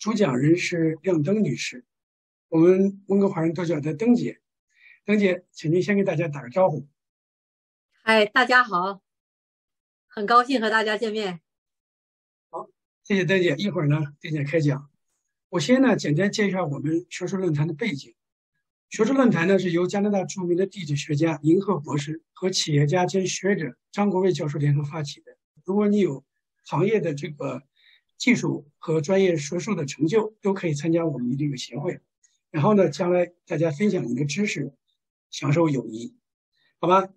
主讲人是亮灯女士，我们温哥华人都叫她灯姐。灯姐，请您先给大家打个招呼。嗨，大家好，很高兴和大家见面。好，谢谢灯姐。一会儿呢，灯姐开讲。我先呢，简单介绍我们学术论坛的背景。学术论坛呢，是由加拿大著名的地质学家银鹤博士和企业家兼学者张国卫教授联合发起的。如果你有行业的这个技术和专业学术的成就，都可以参加我们这个协会。然后呢，将来大家分享你的知识，享受友谊，好吧？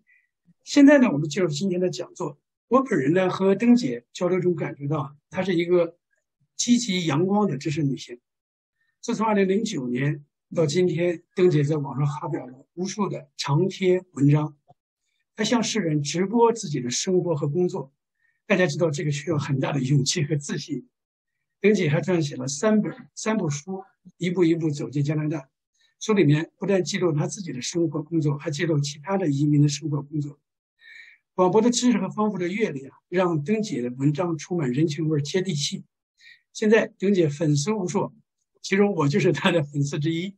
现在呢，我们进入今天的讲座。我本人呢，和邓姐交流中感觉到，她是一个积极阳光的知识女性。自从2009年。到今天，邓姐在网上发表了无数的长篇文章，她向世人直播自己的生活和工作。大家知道，这个需要很大的勇气和自信。邓姐还撰写了三本三部书，一步一步走进加拿大。书里面不但记录她自己的生活工作，还记录其他的移民的生活工作。广博的知识和丰富的阅历啊，让邓姐的文章充满人情味、接地气。现在，邓姐粉丝无数，其中我就是她的粉丝之一。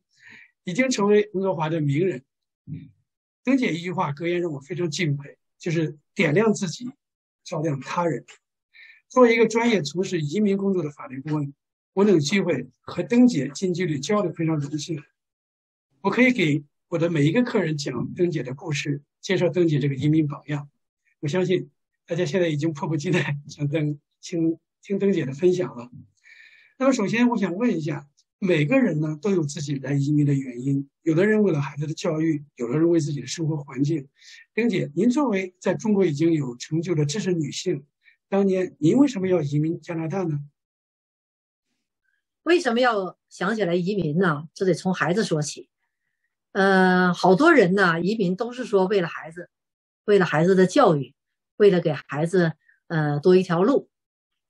已经成为温哥华的名人。邓姐一句话格言让我非常敬佩，就是点亮自己，照亮他人。作为一个专业从事移民工作的法律顾问，我有机会和邓姐近距离交流，非常荣幸。我可以给我的每一个客人讲邓姐的故事，介绍邓姐这个移民榜样。我相信大家现在已经迫不及待想邓听听邓姐的分享了。那么，首先我想问一下。每个人呢都有自己来移民的原因，有的人为了孩子的教育，有的人为自己的生活环境。丁姐，您作为在中国已经有成就的知识女性，当年您为什么要移民加拿大呢？为什么要想起来移民呢？这得从孩子说起。呃，好多人呢移民都是说为了孩子，为了孩子的教育，为了给孩子呃多一条路。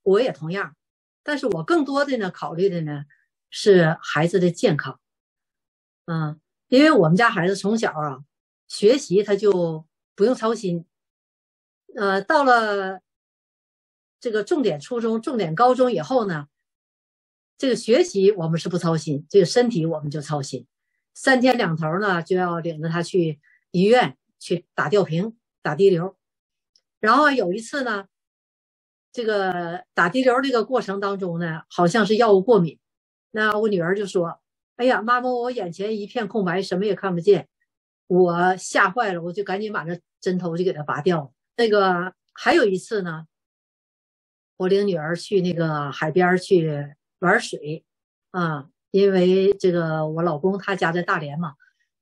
我也同样，但是我更多的呢考虑的呢。是孩子的健康，嗯，因为我们家孩子从小啊学习他就不用操心，呃，到了这个重点初中、重点高中以后呢，这个学习我们是不操心，这个身体我们就操心，三天两头呢就要领着他去医院去打吊瓶、打滴流，然后有一次呢，这个打滴流这个过程当中呢，好像是药物过敏。那我女儿就说：“哎呀，妈妈，我眼前一片空白，什么也看不见。”我吓坏了，我就赶紧把那针头就给她拔掉。那个还有一次呢，我领女儿去那个海边去玩水啊，因为这个我老公他家在大连嘛。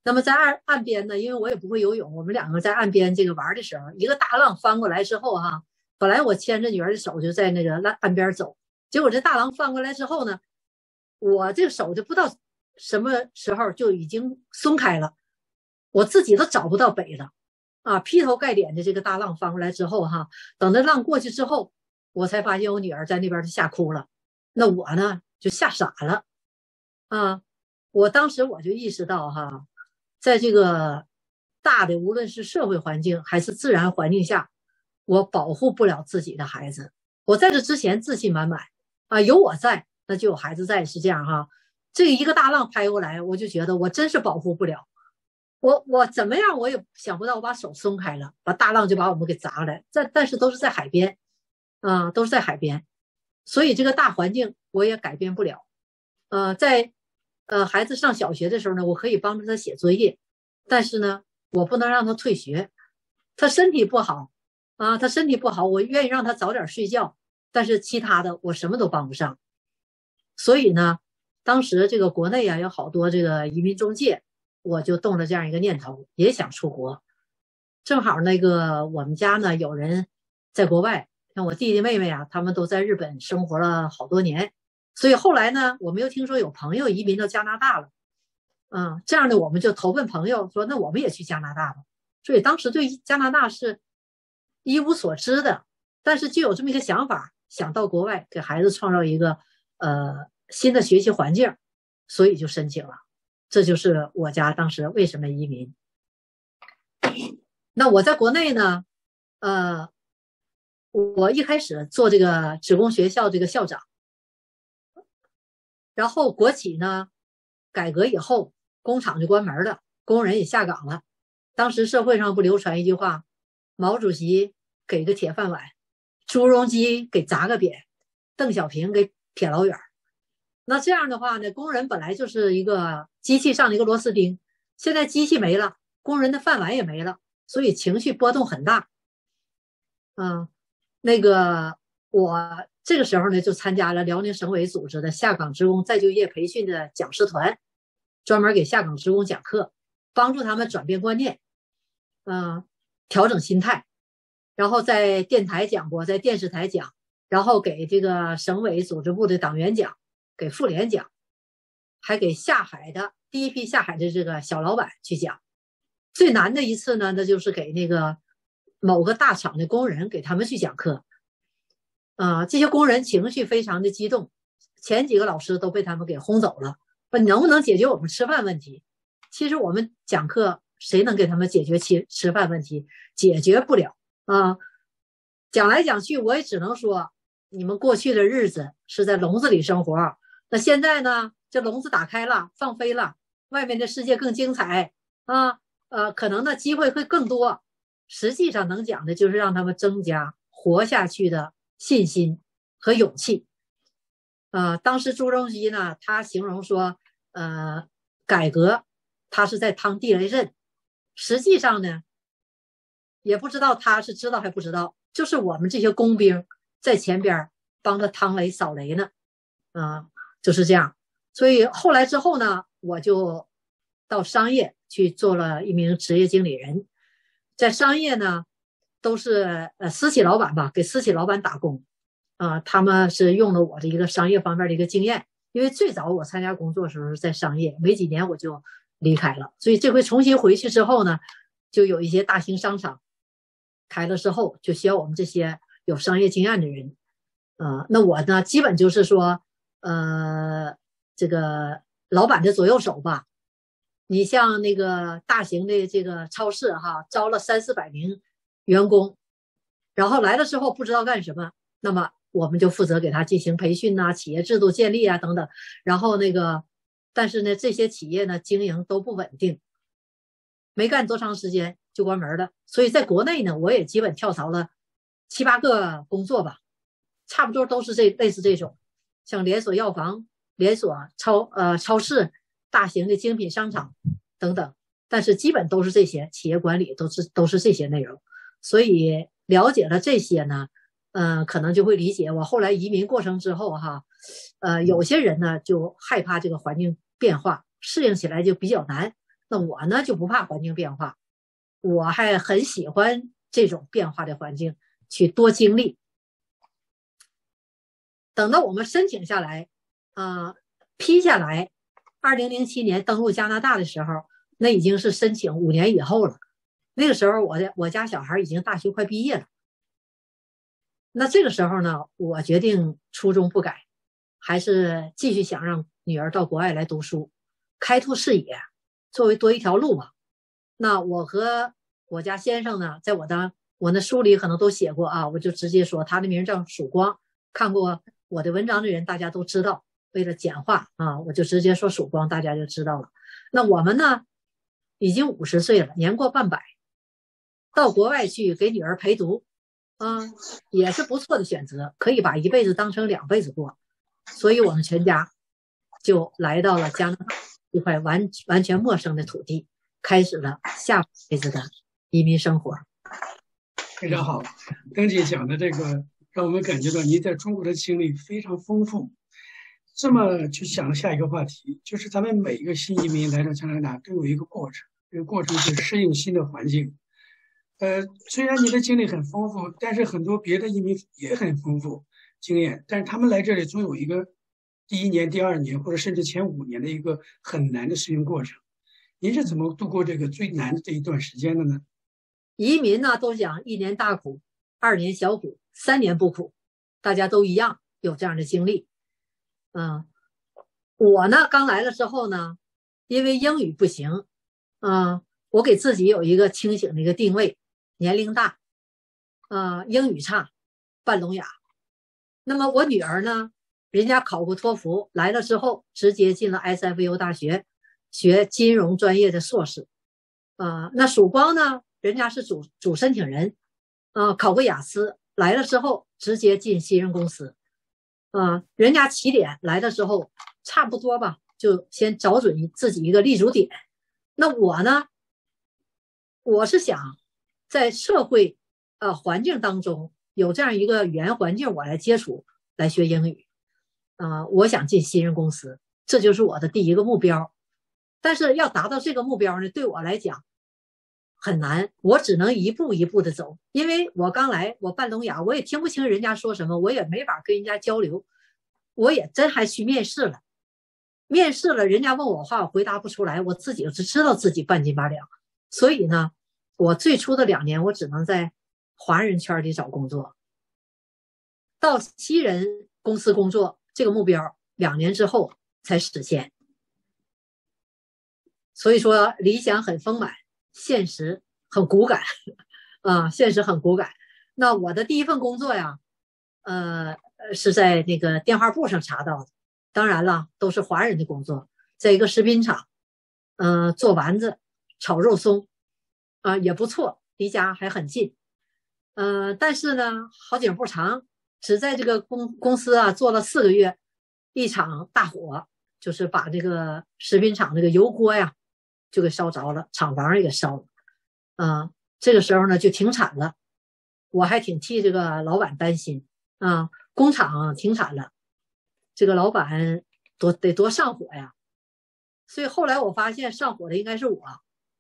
那么在岸岸边呢，因为我也不会游泳，我们两个在岸边这个玩的时候，一个大浪翻过来之后哈，本来我牵着女儿的手就在那个岸岸边走，结果这大浪翻过来之后呢。我这个手就不知道什么时候就已经松开了，我自己都找不到北了，啊，劈头盖脸的这个大浪翻过来之后，哈，等那浪过去之后，我才发现我女儿在那边就吓哭了，那我呢就吓傻了，啊，我当时我就意识到哈，在这个大的无论是社会环境还是自然环境下，我保护不了自己的孩子。我在这之前自信满满啊，有我在。那就有孩子在，是这样哈。这一个大浪拍过来，我就觉得我真是保护不了。我我怎么样，我也想不到，我把手松开了，把大浪就把我们给砸来。在但是都是在海边，啊，都是在海边，所以这个大环境我也改变不了。呃，在呃孩子上小学的时候呢，我可以帮助他写作业，但是呢，我不能让他退学。他身体不好啊，他身体不好，我愿意让他早点睡觉，但是其他的我什么都帮不上。所以呢，当时这个国内啊有好多这个移民中介，我就动了这样一个念头，也想出国。正好那个我们家呢有人在国外，像我弟弟妹妹啊，他们都在日本生活了好多年。所以后来呢，我们又听说有朋友移民到加拿大了，嗯，这样的我们就投奔朋友，说那我们也去加拿大吧。所以当时对加拿大是一无所知的，但是就有这么一个想法，想到国外给孩子创造一个。呃，新的学习环境，所以就申请了。这就是我家当时为什么移民。那我在国内呢，呃，我一开始做这个职工学校这个校长，然后国企呢，改革以后，工厂就关门了，工人也下岗了。当时社会上不流传一句话：“毛主席给个铁饭碗，朱镕基给砸个扁，邓小平给撇老远。”那这样的话呢，工人本来就是一个机器上的一个螺丝钉，现在机器没了，工人的饭碗也没了，所以情绪波动很大。嗯，那个我。这个时候呢，就参加了辽宁省委组织的下岗职工再就业培训的讲师团，专门给下岗职工讲课，帮助他们转变观念，嗯，调整心态。然后在电台讲过，在电视台讲，然后给这个省委组织部的党员讲，给妇联讲，还给下海的第一批下海的这个小老板去讲。最难的一次呢，那就是给那个某个大厂的工人给他们去讲课。啊，这些工人情绪非常的激动，前几个老师都被他们给轰走了。说能不能解决我们吃饭问题？其实我们讲课，谁能给他们解决吃吃饭问题？解决不了啊。讲来讲去，我也只能说，你们过去的日子是在笼子里生活，那现在呢，这笼子打开了，放飞了，外面的世界更精彩啊。呃，可能呢机会会更多。实际上能讲的就是让他们增加活下去的。信心和勇气，呃，当时朱镕基呢，他形容说，呃，改革他是在趟地雷阵，实际上呢，也不知道他是知道还不知道，就是我们这些工兵在前边帮他趟雷扫雷呢，啊，就是这样。所以后来之后呢，我就到商业去做了一名职业经理人，在商业呢。都是呃私企老板吧，给私企老板打工，啊，他们是用了我的一个商业方面的一个经验，因为最早我参加工作时候在商业，没几年我就离开了，所以这回重新回去之后呢，就有一些大型商场开了之后，就需要我们这些有商业经验的人，呃，那我呢，基本就是说，呃，这个老板的左右手吧，你像那个大型的这个超市哈，招了三四百名。员工，然后来了之后不知道干什么，那么我们就负责给他进行培训呐，企业制度建立啊等等。然后那个，但是呢，这些企业呢经营都不稳定，没干多长时间就关门了。所以在国内呢，我也基本跳槽了七八个工作吧，差不多都是这类似这种，像连锁药房、连锁超呃超市、大型的精品商场等等。但是基本都是这些企业管理，都是都是这些内容。所以了解了这些呢，嗯，可能就会理解我后来移民过程之后哈，呃，有些人呢就害怕这个环境变化，适应起来就比较难。那我呢就不怕环境变化，我还很喜欢这种变化的环境，去多经历。等到我们申请下来，啊，批下来，二零零七年登陆加拿大的时候，那已经是申请五年以后了。那个时候，我的我家小孩已经大学快毕业了。那这个时候呢，我决定初衷不改，还是继续想让女儿到国外来读书，开拓视野，作为多一条路嘛。那我和我家先生呢，在我的我那书里可能都写过啊，我就直接说他的名叫曙光。看过我的文章的人，大家都知道。为了简化啊，我就直接说曙光，大家就知道了。那我们呢，已经五十岁了，年过半百。到国外去给女儿陪读，啊，也是不错的选择，可以把一辈子当成两辈子过。所以，我们全家就来到了加拿大一块完完全陌生的土地，开始了下辈子的移民生活。非常好，登姐讲的这个，让我们感觉到您在中国的经历非常丰富。这么就想下一个话题，就是咱们每一个新移民来到加拿大都有一个过程，这个过程是适应新的环境。呃，虽然你的经历很丰富，但是很多别的移民也很丰富经验，但是他们来这里总有一个第一年、第二年或者甚至前五年的一个很难的适应过程。您是怎么度过这个最难的这一段时间的呢？移民呢，都讲一年大苦，二年小苦，三年不苦，大家都一样有这样的经历。嗯，我呢刚来了之后呢，因为英语不行，嗯，我给自己有一个清醒的一个定位。年龄大，呃，英语差，半聋哑。那么我女儿呢，人家考过托福，来了之后直接进了 SFU 大学学金融专业的硕士。啊，那曙光呢？人家是主主申请人，啊，考过雅思，来了之后直接进新人公司。啊，人家起点来的时候差不多吧，就先找准自己一个立足点。那我呢？我是想在社会呃环境当中有这样一个语言环境，我来接触来学英语。啊，我想进新人公司，这就是我的第一个目标。但是要达到这个目标呢，对我来讲很难，我只能一步一步的走，因为我刚来，我半聋哑，我也听不清人家说什么，我也没法跟人家交流，我也真还去面试了，面试了，人家问我话，我回答不出来，我自己只知道自己半斤八两，所以呢，我最初的两年，我只能在华人圈里找工作，到西人公司工作这个目标，两年之后才实现。所以说，理想很丰满，现实很骨感，啊，现实很骨感。那我的第一份工作呀，呃，是在那个电话簿上查到的。当然了，都是华人的工作，在一个食品厂，嗯，做丸子、炒肉松，啊，也不错，离家还很近。嗯，但是呢，好景不长，只在这个公公司啊做了四个月，一场大火，就是把这个食品厂那个油锅呀。就给烧着了，厂房也给烧了，啊，这个时候呢就停产了，我还挺替这个老板担心。啊，工厂停产了，这个老板多得多上火呀，所以后来我发现上火的应该是我，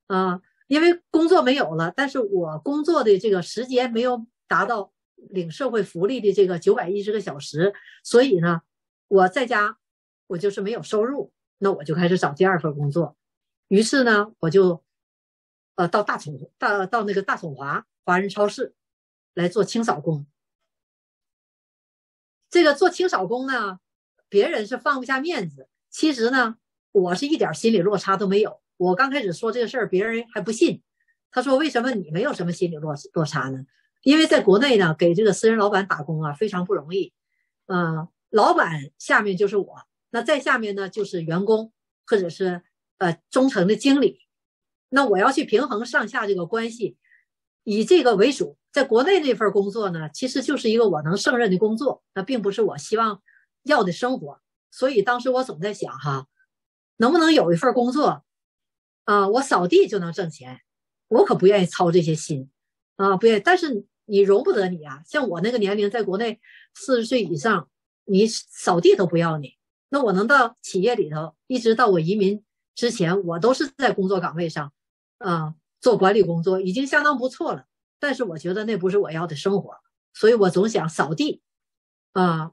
啊，因为工作没有了，但是我工作的这个时间没有达到领社会福利的这个九百一十个小时，所以呢，我在家我就是没有收入，那我就开始找第二份工作。于是呢，我就，呃，到大统大到那个大统华华人超市来做清扫工。这个做清扫工呢，别人是放不下面子，其实呢，我是一点心理落差都没有。我刚开始说这个事儿，别人还不信。他说：“为什么你没有什么心理落落差呢？”因为在国内呢，给这个私人老板打工啊，非常不容易。嗯，老板下面就是我，那在下面呢就是员工或者是。呃，中层的经理，那我要去平衡上下这个关系，以这个为主。在国内那份工作呢，其实就是一个我能胜任的工作，那并不是我希望要的生活。所以当时我总在想哈，能不能有一份工作啊，我扫地就能挣钱？我可不愿意操这些心啊，不愿意。但是你容不得你啊，像我那个年龄，在国内四十岁以上，你扫地都不要你。那我能到企业里头，一直到我移民。之前我都是在工作岗位上，啊，做管理工作已经相当不错了。但是我觉得那不是我要的生活，所以我总想扫地，啊，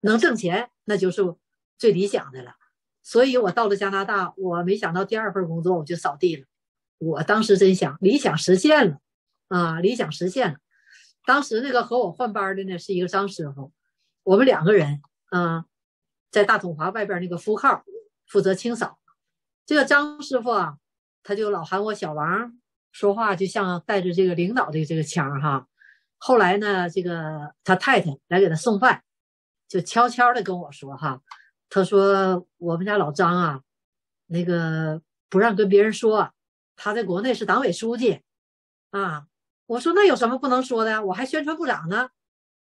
能挣钱那就是最理想的了。所以我到了加拿大，我没想到第二份工作我就扫地了。我当时真想理想实现了，啊，理想实现了。当时那个和我换班的呢是一个张师傅，我们两个人，啊，在大统华外边那个副号负责清扫。这个张师傅啊，他就老喊我小王，说话就像带着这个领导的这个腔哈。后来呢，这个他太太来给他送饭，就悄悄的跟我说哈，他说我们家老张啊，那个不让跟别人说，他在国内是党委书记啊。我说那有什么不能说的呀？我还宣传部长呢。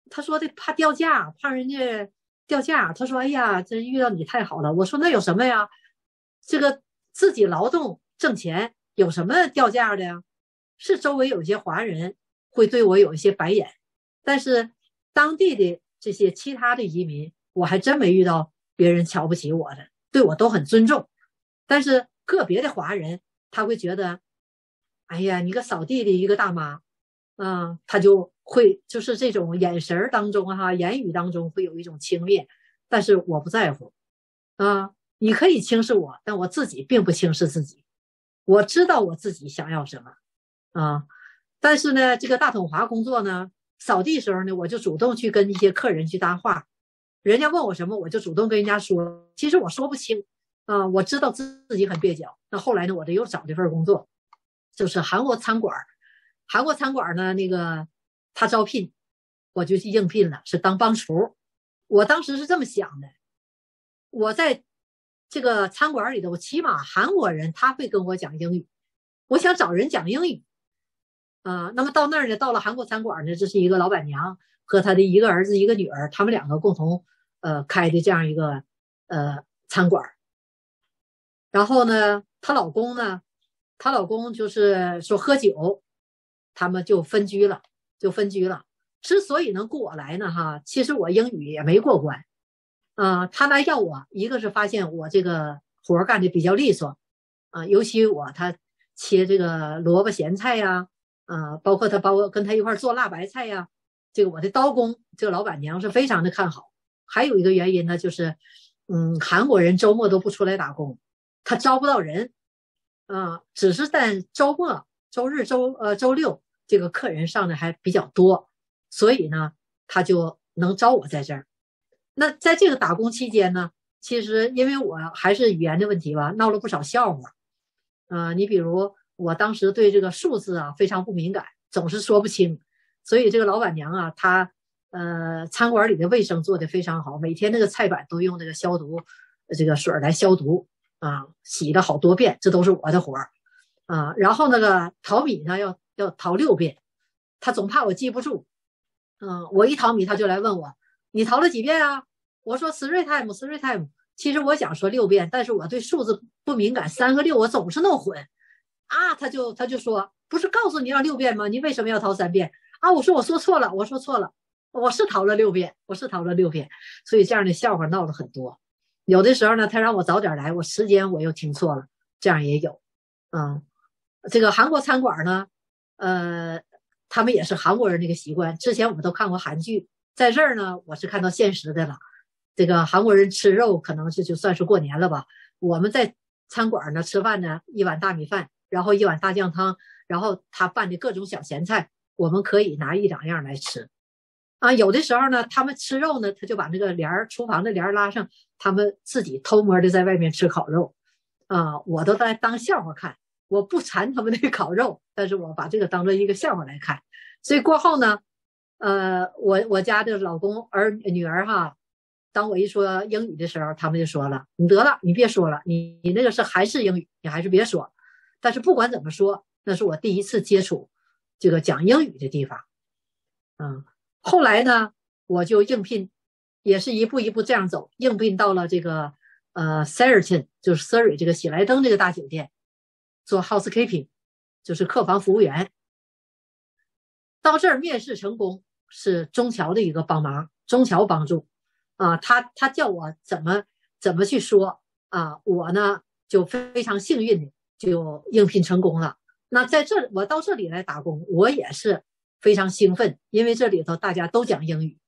他说的怕掉价，怕人家掉价。他说哎呀，这遇到你太好了。我说那有什么呀？这个。自己劳动挣钱有什么掉价的呀？是周围有一些华人会对我有一些白眼，但是当地的这些其他的移民，我还真没遇到别人瞧不起我的，对我都很尊重。但是个别的华人他会觉得，哎呀，你个扫地的一个大妈，嗯，他就会就是这种眼神当中哈，言语当中会有一种轻蔑，但是我不在乎，啊。你可以轻视我，但我自己并不轻视自己。我知道我自己想要什么，啊！但是呢，这个大统华工作呢，扫地时候呢，我就主动去跟一些客人去搭话，人家问我什么，我就主动跟人家说。其实我说不清，啊，我知道自自己很蹩脚。那后来呢，我就又找这份工作，就是韩国餐馆韩国餐馆呢，那个他招聘，我就去应聘了，是当帮厨，我当时是这么想的，我在这个餐馆里头，我起码韩国人他会跟我讲英语，我想找人讲英语。啊，那么到那儿呢，到了韩国餐馆呢，这是一个老板娘和他的一个儿子一个女儿，他们两个共同呃开的这样一个呃餐馆。然后呢，她老公呢，她老公就是说喝酒，他们就分居了，就分居了。之所以能雇我来呢，哈，其实我英语也没过关，啊，他来要我，一个是发现我这个活干的比较利索，啊，尤其我他切这个萝卜咸菜呀，啊，包括他包括跟他一块做辣白菜呀，这个我的刀工，这个老板娘是非常的看好。还有一个原因呢，就是，嗯，韩国人周末都不出来打工，他招不到人，啊，只是在周末、周日、周呃周六，这个客人上的还比较多。所以呢，他就能招我在这儿。那在这个打工期间呢，其实因为我还是语言的问题吧，闹了不少笑话。啊，你比如我当时对这个数字啊非常不敏感，总是说不清。所以这个老板娘啊，她呃餐馆里的卫生做得非常好，每天那个菜板都用这个消毒这个水来消毒啊，洗了好多遍，这都是我的活儿啊。然后那个淘米呢，要要淘六遍，他总怕我记不住。嗯，我一淘米，他就来问我，你淘了几遍啊？我说 three time，three time。其实我想说六遍，但是我对数字不敏感，三和六我总是弄混。啊，他就他就说，不是告诉你要六遍吗？你为什么要淘三遍？啊，我说我说错了，我说错了，我是淘了六遍，我是淘了六遍。所以这样的笑话闹了很多。有的时候呢，他让我早点来，我时间我又听错了，这样也有。嗯，这个韩国餐馆呢，呃。他们也是韩国人那个习惯。之前我们都看过韩剧，在这儿呢，我是看到现实的了。这个韩国人吃肉，可能是就算是过年了吧。我们在餐馆呢吃饭呢，一碗大米饭，然后一碗大酱汤，然后他拌的各种小咸菜，我们可以拿一两样来吃。啊，有的时候呢，他们吃肉呢，他就把那个帘儿、厨房的帘儿拉上，他们自己偷摸的在外面吃烤肉。啊，我都在当笑话看。我不馋他们那 烤肉，但是我把这个当做一个笑话来看。所以过后呢，呃，我我家的老公儿女儿哈，当我一说英语的时候，他们就说了：“你得了，你别说了，你你那个是韩式英语，你还是别说。”但是不管怎么说，那是我第一次接触这个讲英语的地方。嗯，后来呢，我就应聘，也是一步一步这样走，应聘到了这个呃 s e r t o n 就是 Surrey 这个喜来登这个大酒店。做 housekeeping，就是客房服务员。到这儿面试成功是中桥的一个帮忙，中桥帮助啊，他他叫我怎么怎么去说啊，我呢就非常幸运的就应聘成功了。那在这我到这里来打工，我也是非常兴奋，因为这里头大家都讲英语，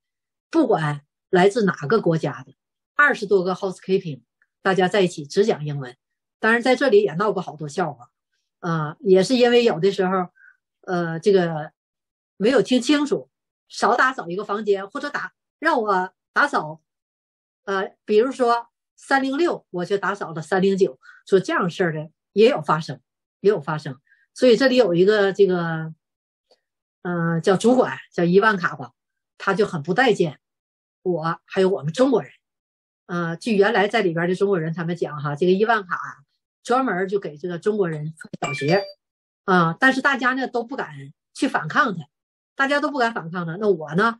不管来自哪个国家的，二十多个 housekeeping，大家在一起只讲英文。当然，在这里也闹过好多笑话，啊，也是因为有的时候，呃，这个没有听清楚，少打扫一个房间，或者打让我打扫，呃，比如说三零六，我就打扫了三零九，说这样事儿的也有发生，也有发生。所以这里有一个这个，嗯，叫主管叫伊万卡吧，他就很不待见我，还有我们中国人，呃，据原来在里边的中国人他们讲哈，这个伊万卡。专门就给这个中国人穿小鞋，啊，但是大家呢都不敢去反抗他，大家都不敢反抗了。那我呢，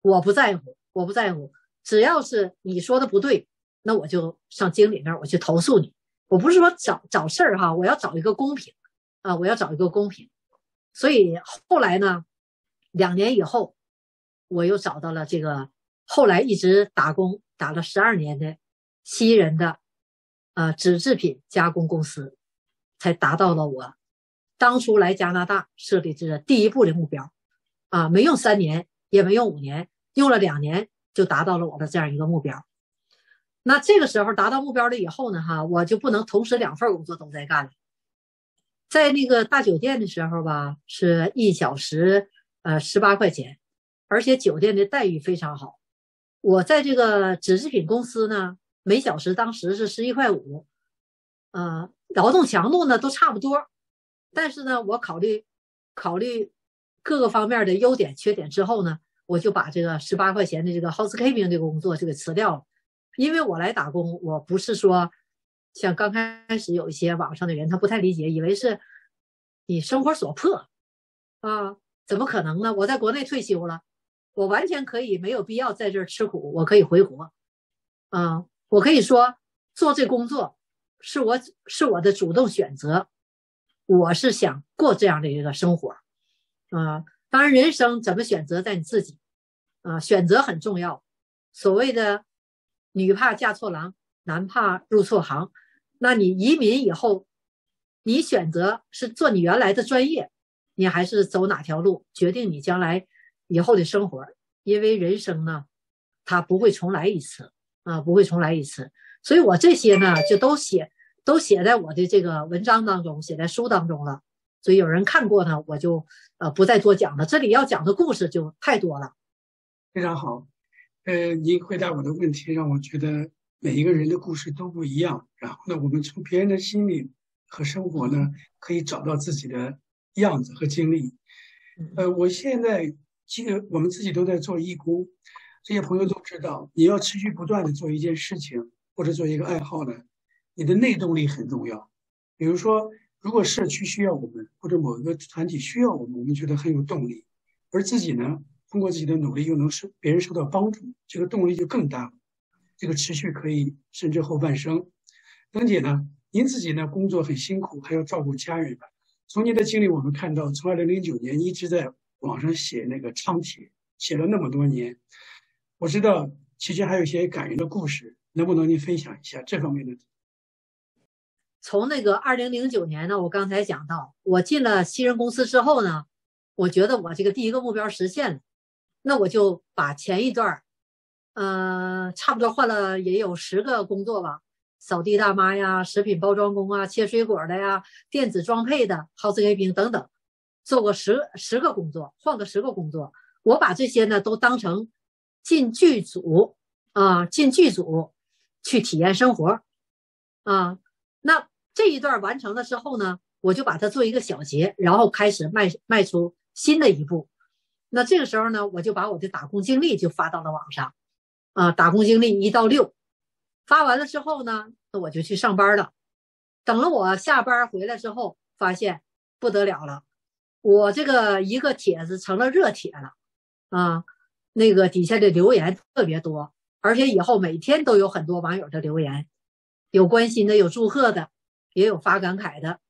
我不在乎，我不在乎，只要是你说的不对，那我就上经理那儿我去投诉你。我不是说找找事儿哈，我要找一个公平，啊，我要找一个公平。所以后来呢，两年以后，我又找到了这个后来一直打工打了十二年的西人的。呃，纸制品加工公司才达到了我当初来加拿大设立这第一步的目标，啊，没用三年，也没用五年，用了两年就达到了我的这样一个目标。那这个时候达到目标了以后呢，哈，我就不能同时两份工作都在干了。在那个大酒店的时候吧，是一小时呃十八块钱，而且酒店的待遇非常好。我在这个纸制品公司呢。每小时当时是十一块五，呃，劳动强度呢都差不多，但是呢，我考虑考虑各个方面的优点缺点之后呢，我就把这个十八块钱的这个 housekeeping 这个工作就给辞掉了，因为我来打工，我不是说像刚开始有一些网上的人他不太理解，以为是你生活所迫。啊，怎么可能呢？我在国内退休了，我完全可以没有必要在这儿吃苦，我可以回国。啊，我可以说做这工作是我是我的主动选择，我是想过这样的一个生活啊。当然，人生怎么选择在你自己，啊，选择很重要。所谓的“女怕嫁错郎，男怕入错行”，那你移民以后，你选择是做你原来的专业，你还是走哪条路，决定你将来以后的生活。因为人生呢，它不会重来一次啊，不会重来一次。所以我这些呢，就都写都写在我的这个文章当中，写在书当中了。所以有人看过呢，我就呃不再多讲了。这里要讲的故事就太多了。非常好，呃，您回答我的问题让我觉得每一个人的故事都不一样。然后呢，我们从别人的心理和生活呢，可以找到自己的样子和经历。呃，我现在其实我们自己都在做义工，这些朋友都知道，你要持续不断的做一件事情或者做一个爱好呢，你的内动力很重要。比如说。如果社区需要我们，或者某一个团体需要我们，我们觉得很有动力，而自己呢，通过自己的努力又能受别人受到帮助，这个动力就更大了。这个持续可以甚至后半生。邓姐呢，您自己呢工作很辛苦，还要照顾家人。从您的经历，我们看到，从二零零九年一直在网上写那个长帖，写了那么多年。我知道其实还有一些感人的故事，能不能您分享一下这方面的？从那个二零零九年呢，我刚才讲到，我进了新人公司之后呢，我觉得我这个第一个目标实现了，那我就把前一段呃，差不多换了也有十个工作吧，扫地大妈呀，食品包装工啊，切水果的呀，电子装配的 cos ap 等等，做过十十个工作，换个十个工作，我把这些呢都当成进剧组啊，进剧组去体验生活啊，那。这一段完成了之后呢，我就把它做一个小结，然后开始迈迈出新的一步。那这个时候呢，我就把我的打工经历就发到了网上，啊，打工经历一到六，发完了之后呢，那我就去上班了。等了我下班回来之后，发现不得了了，我这个一个帖子成了热帖了，啊，那个底下的留言特别多，而且以后每天都有很多网友的留言，有关心的，有祝贺的。也有发感慨的，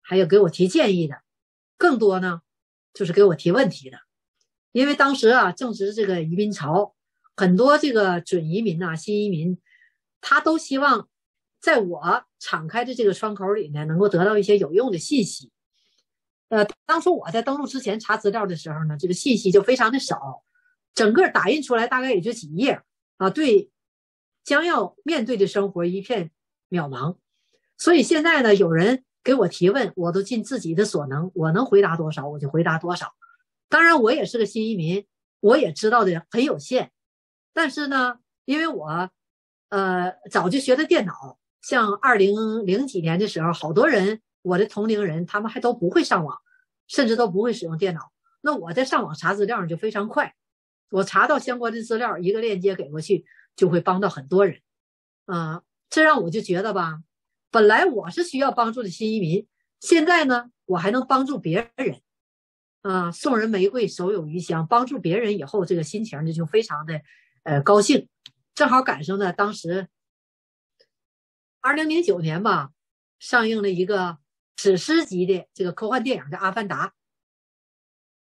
还有给我提建议的，更多呢，就是给我提问题的。因为当时啊，正值这个移民潮，很多这个准移民呐、新移民，他都希望在我敞开的这个窗口里呢，能够得到一些有用的信息。呃，当初我在登录之前查资料的时候呢，这个信息就非常的少，整个打印出来大概也就几页啊，对将要面对的生活一片渺茫。所以现在呢，有人给我提问，我都尽自己的所能，我能回答多少我就回答多少。当然，我也是个新移民，我也知道的很有限。但是呢，因为我，呃，早就学的电脑，像二零零几年的时候，好多人我的同龄人，他们还都不会上网，甚至都不会使用电脑。那我在上网查资料就非常快，我查到相关的资料，一个链接给过去，就会帮到很多人。啊，这让我就觉得吧。本来我是需要帮助的新移民，现在呢，我还能帮助别人，啊，送人玫瑰，手有余香，帮助别人以后，这个心情呢就非常的，呃，高兴。正好赶上呢，当时，二零零九年吧，上映了一个史诗级的这个科幻电影叫《阿凡达》。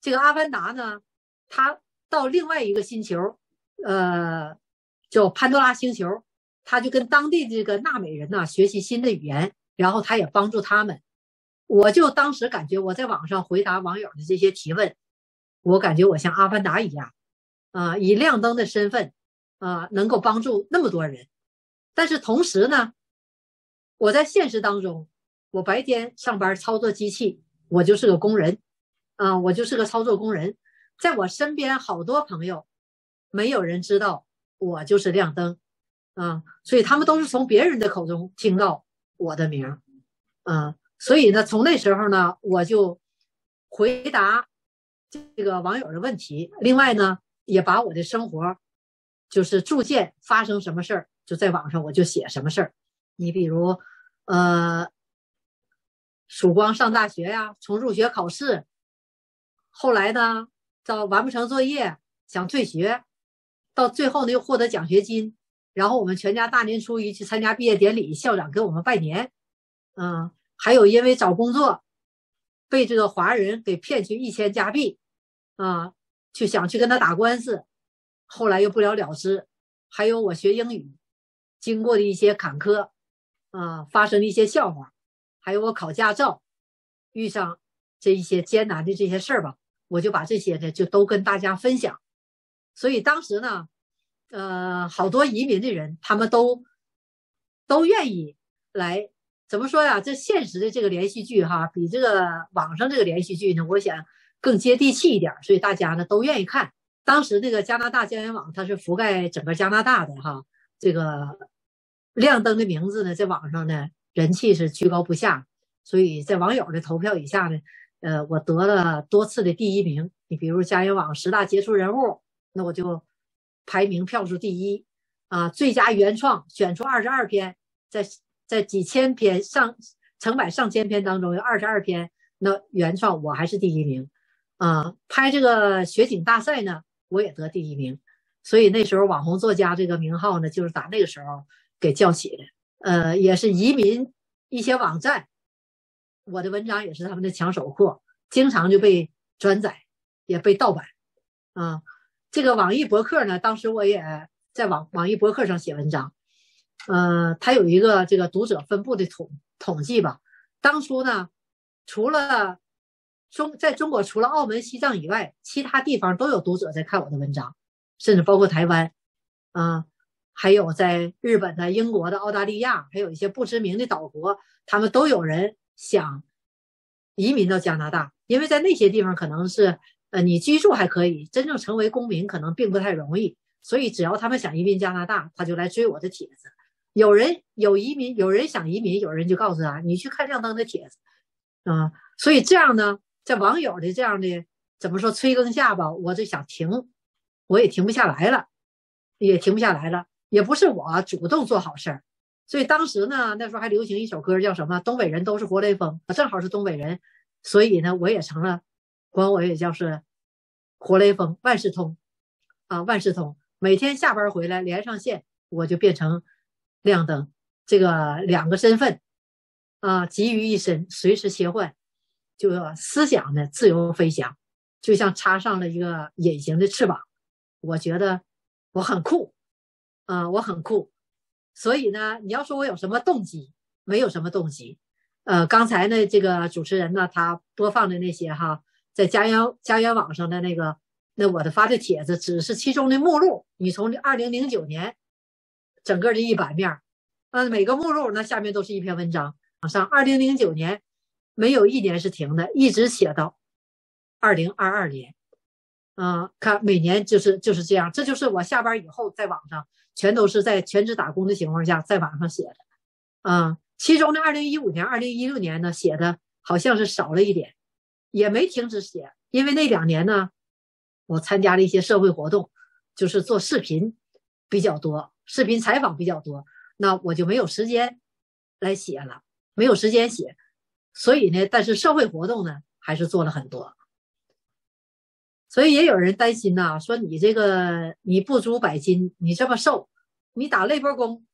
这个阿凡达呢，他到另外一个星球，呃，叫潘多拉星球。他就跟当地这个纳美人呐学习新的语言，然后他也帮助他们。我就当时感觉我在网上回答网友的这些提问，我感觉我像阿凡达一样，啊，以亮灯的身份，啊，能够帮助那么多人。但是同时呢，我在现实当中，我白天上班操作机器，我就是个工人，啊，我就是个操作工人。在我身边好多朋友，没有人知道我就是亮灯。啊，所以他们都是从别人的口中听到我的名儿，啊，所以呢，从那时候呢，我就回答这个网友的问题。另外呢，也把我的生活，就是逐渐发生什么事儿，就在网上我就写什么事儿。你比如，呃，曙光上大学呀，从入学考试，后来呢，到完不成作业想退学，到最后呢又获得奖学金，然后我们全家大年初一去参加毕业典礼，校长给我们拜年，嗯，还有因为找工作被这个华人给骗去一千加币，啊。就想去跟他打官司，后来又不了了之。还有我学英语，经过的一些坎坷，啊，发生的一些笑话，还有我考驾照，遇上这一些艰难的这些事儿吧，我就把这些呢就都跟大家分享。所以当时呢，呃，好多移民的人，他们都都愿意来，怎么说呀？这现实的这个连续剧哈，比这个网上这个连续剧呢，我想。更接地气一点，所以大家呢都愿意看。当时那个加拿大家园网，它是覆盖整个加拿大的哈。这个亮灯的名字呢，在网上呢人气是居高不下，所以在网友的投票以下呢，呃，我得了多次的第一名。你比如家园网十大杰出人物，那我就排名票数第一啊。最佳原创选出二十二篇，在在几千篇上成百上千篇当中有二十二篇，那原创我还是第一名。啊，拍这个雪景大赛呢，我也得第一名，所以那时候网红作家这个名号呢，就是打那个时候给叫起的。呃，也是移民一些网站，我的文章也是他们的抢手货，经常就被转载，也被盗版。啊，这个网易博客呢，当时我也在网网易博客上写文章。呃，它有一个这个读者分布的统统计吧，当初呢，除了中在中国除了澳门、西藏以外，其他地方都有读者在看我的文章，甚至包括台湾，啊，还有在日本的、英国的、澳大利亚，还有一些不知名的岛国，他们都有人想移民到加拿大，因为在那些地方可能是呃你居住还可以，真正成为公民可能并不太容易，所以只要他们想移民加拿大，他就来追我的帖子。有人有移民，有人想移民，有人就告诉他你去看亮灯的帖子，啊，所以这样呢。在网友的这样的怎么说催更下吧，我就想停，我也停不下来了，也停不下来了，也不是我主动做好事儿，所以当时呢，那时候还流行一首歌叫什么？东北人都是活雷锋，正好是东北人，所以呢，我也成了，管我也叫是活雷锋，万事通啊，万事通，每天下班回来连上线，我就变成亮灯，这个两个身份啊，集于一身，随时切换。就思想呢自由飞翔，就像插上了一个隐形的翅膀。我觉得我很酷，啊，我很酷。所以呢，你要说我有什么动机，没有什么动机。呃，刚才呢，这个主持人呢，他播放的那些哈，在家园家园网上的那个，那我的发的帖子只是其中的目录。你从二零零九年整个的一版面，啊，每个目录那下面都是一篇文章。往上，二零零九年。没有一年是停的，一直写到二零二二年。啊，看每年就是就是这样，这就是我下班以后在网上全都是在全职打工的情况下在网上写的。啊，其中的二零一五年、二零一六年呢，写的好像是少了一点，也没停止写，因为那两年呢，我参加了一些社会活动，就是做视频比较多，视频采访比较多，那我就没有时间来写了，没有时间写。所以呢，但是社会活动呢还是做了很多，所以也有人担心呐，说你这个你不足百斤，你这么瘦，你打累波工，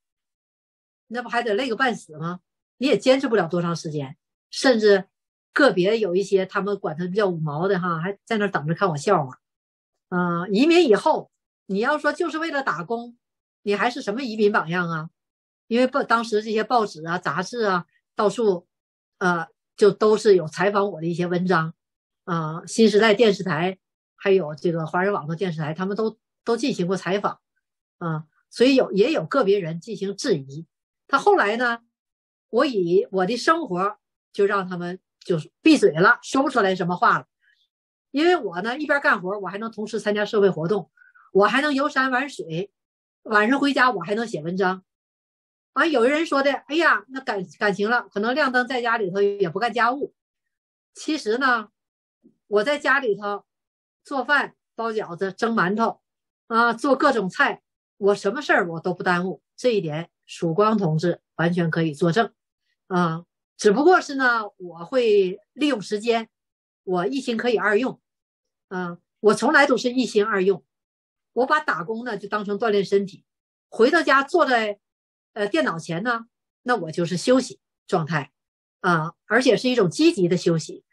那不还得累个半死吗？你也坚持不了多长时间，甚至个别有一些他们管他叫五毛的哈，还在那等着看我笑话。嗯，移民以后，你要说就是为了打工，你还是什么移民榜样啊？因为报当时这些报纸啊、杂志啊，到处。呃，就都是有采访我的一些文章，啊，新时代电视台还有这个华人网络电视台，他们都都进行过采访，啊，所以有也有个别人进行质疑。他后来呢，我以我的生活就让他们就是闭嘴了，说不出来什么话了。因为我呢一边干活，我还能同时参加社会活动，我还能游山玩水，晚上回家我还能写文章。啊，有的人说的，哎呀，那感感情了，可能亮灯在家里头也不干家务。其实呢，我在家里头做饭、包饺子、蒸馒头，啊，做各种菜，我什么事儿我都不耽误。这一点，曙光同志完全可以作证。啊，只不过是呢，我会利用时间，我一心可以二用。啊，我从来都是一心二用。我把打工呢就当成锻炼身体，回到家坐在呃电脑前呢，那我就是休息状态啊，而且是一种积极的休息。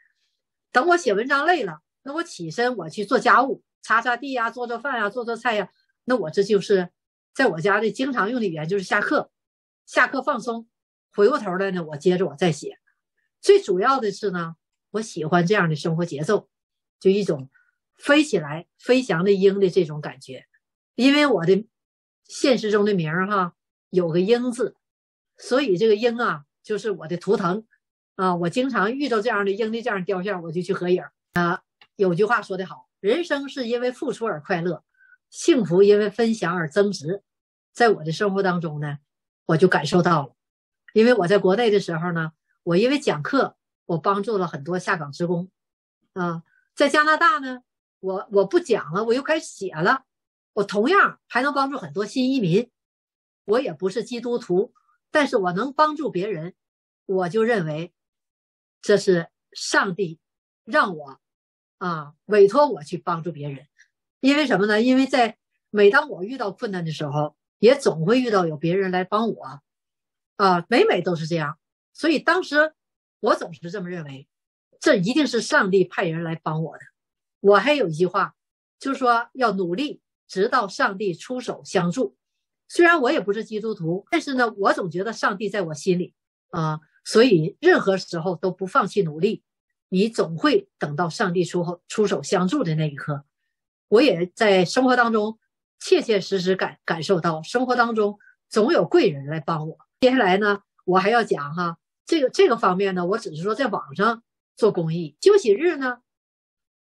等我写文章累了，那我起身我去做家务，擦擦地呀，做做饭呀，做做菜呀，那我这就是在我家的经常用的语言就是下课，下课放松，回过头来呢，我接着我再写。最主要的是呢，我喜欢这样的生活节奏，就一种。飞起来，飞翔的鹰的这种感觉，因为我的现实中的名儿哈有个鹰字，所以这个鹰啊就是我的图腾啊。我经常遇到这样的鹰的这样雕像，我就去合影啊。有句话说得好，人生是因为付出而快乐，幸福因为分享而增值。在我的生活当中呢，我就感受到了，因为我在国内的时候呢，我因为讲课，我帮助了很多下岗职工啊，在加拿大呢。我我不讲了，我又开始写了。我同样还能帮助很多新移民。我也不是基督徒，但是我能帮助别人，我就认为这是上帝让我啊委托我去帮助别人。因为什么呢？因为在每当我遇到困难的时候，也总会遇到有别人来帮我啊，每每都是这样。所以当时我总是这么认为，这一定是上帝派人来帮我的。我还有一句话，就是说要努力，直到上帝出手相助。虽然我也不是基督徒，但是呢，我总觉得上帝在我心里啊，所以任何时候都不放弃努力。你总会等到上帝出后出手相助的那一刻。我也在生活当中切切实实感感受到，生活当中总有贵人来帮我。接下来呢，我还要讲哈，这个这个方面呢，我只是说在网上做公益。休息日呢？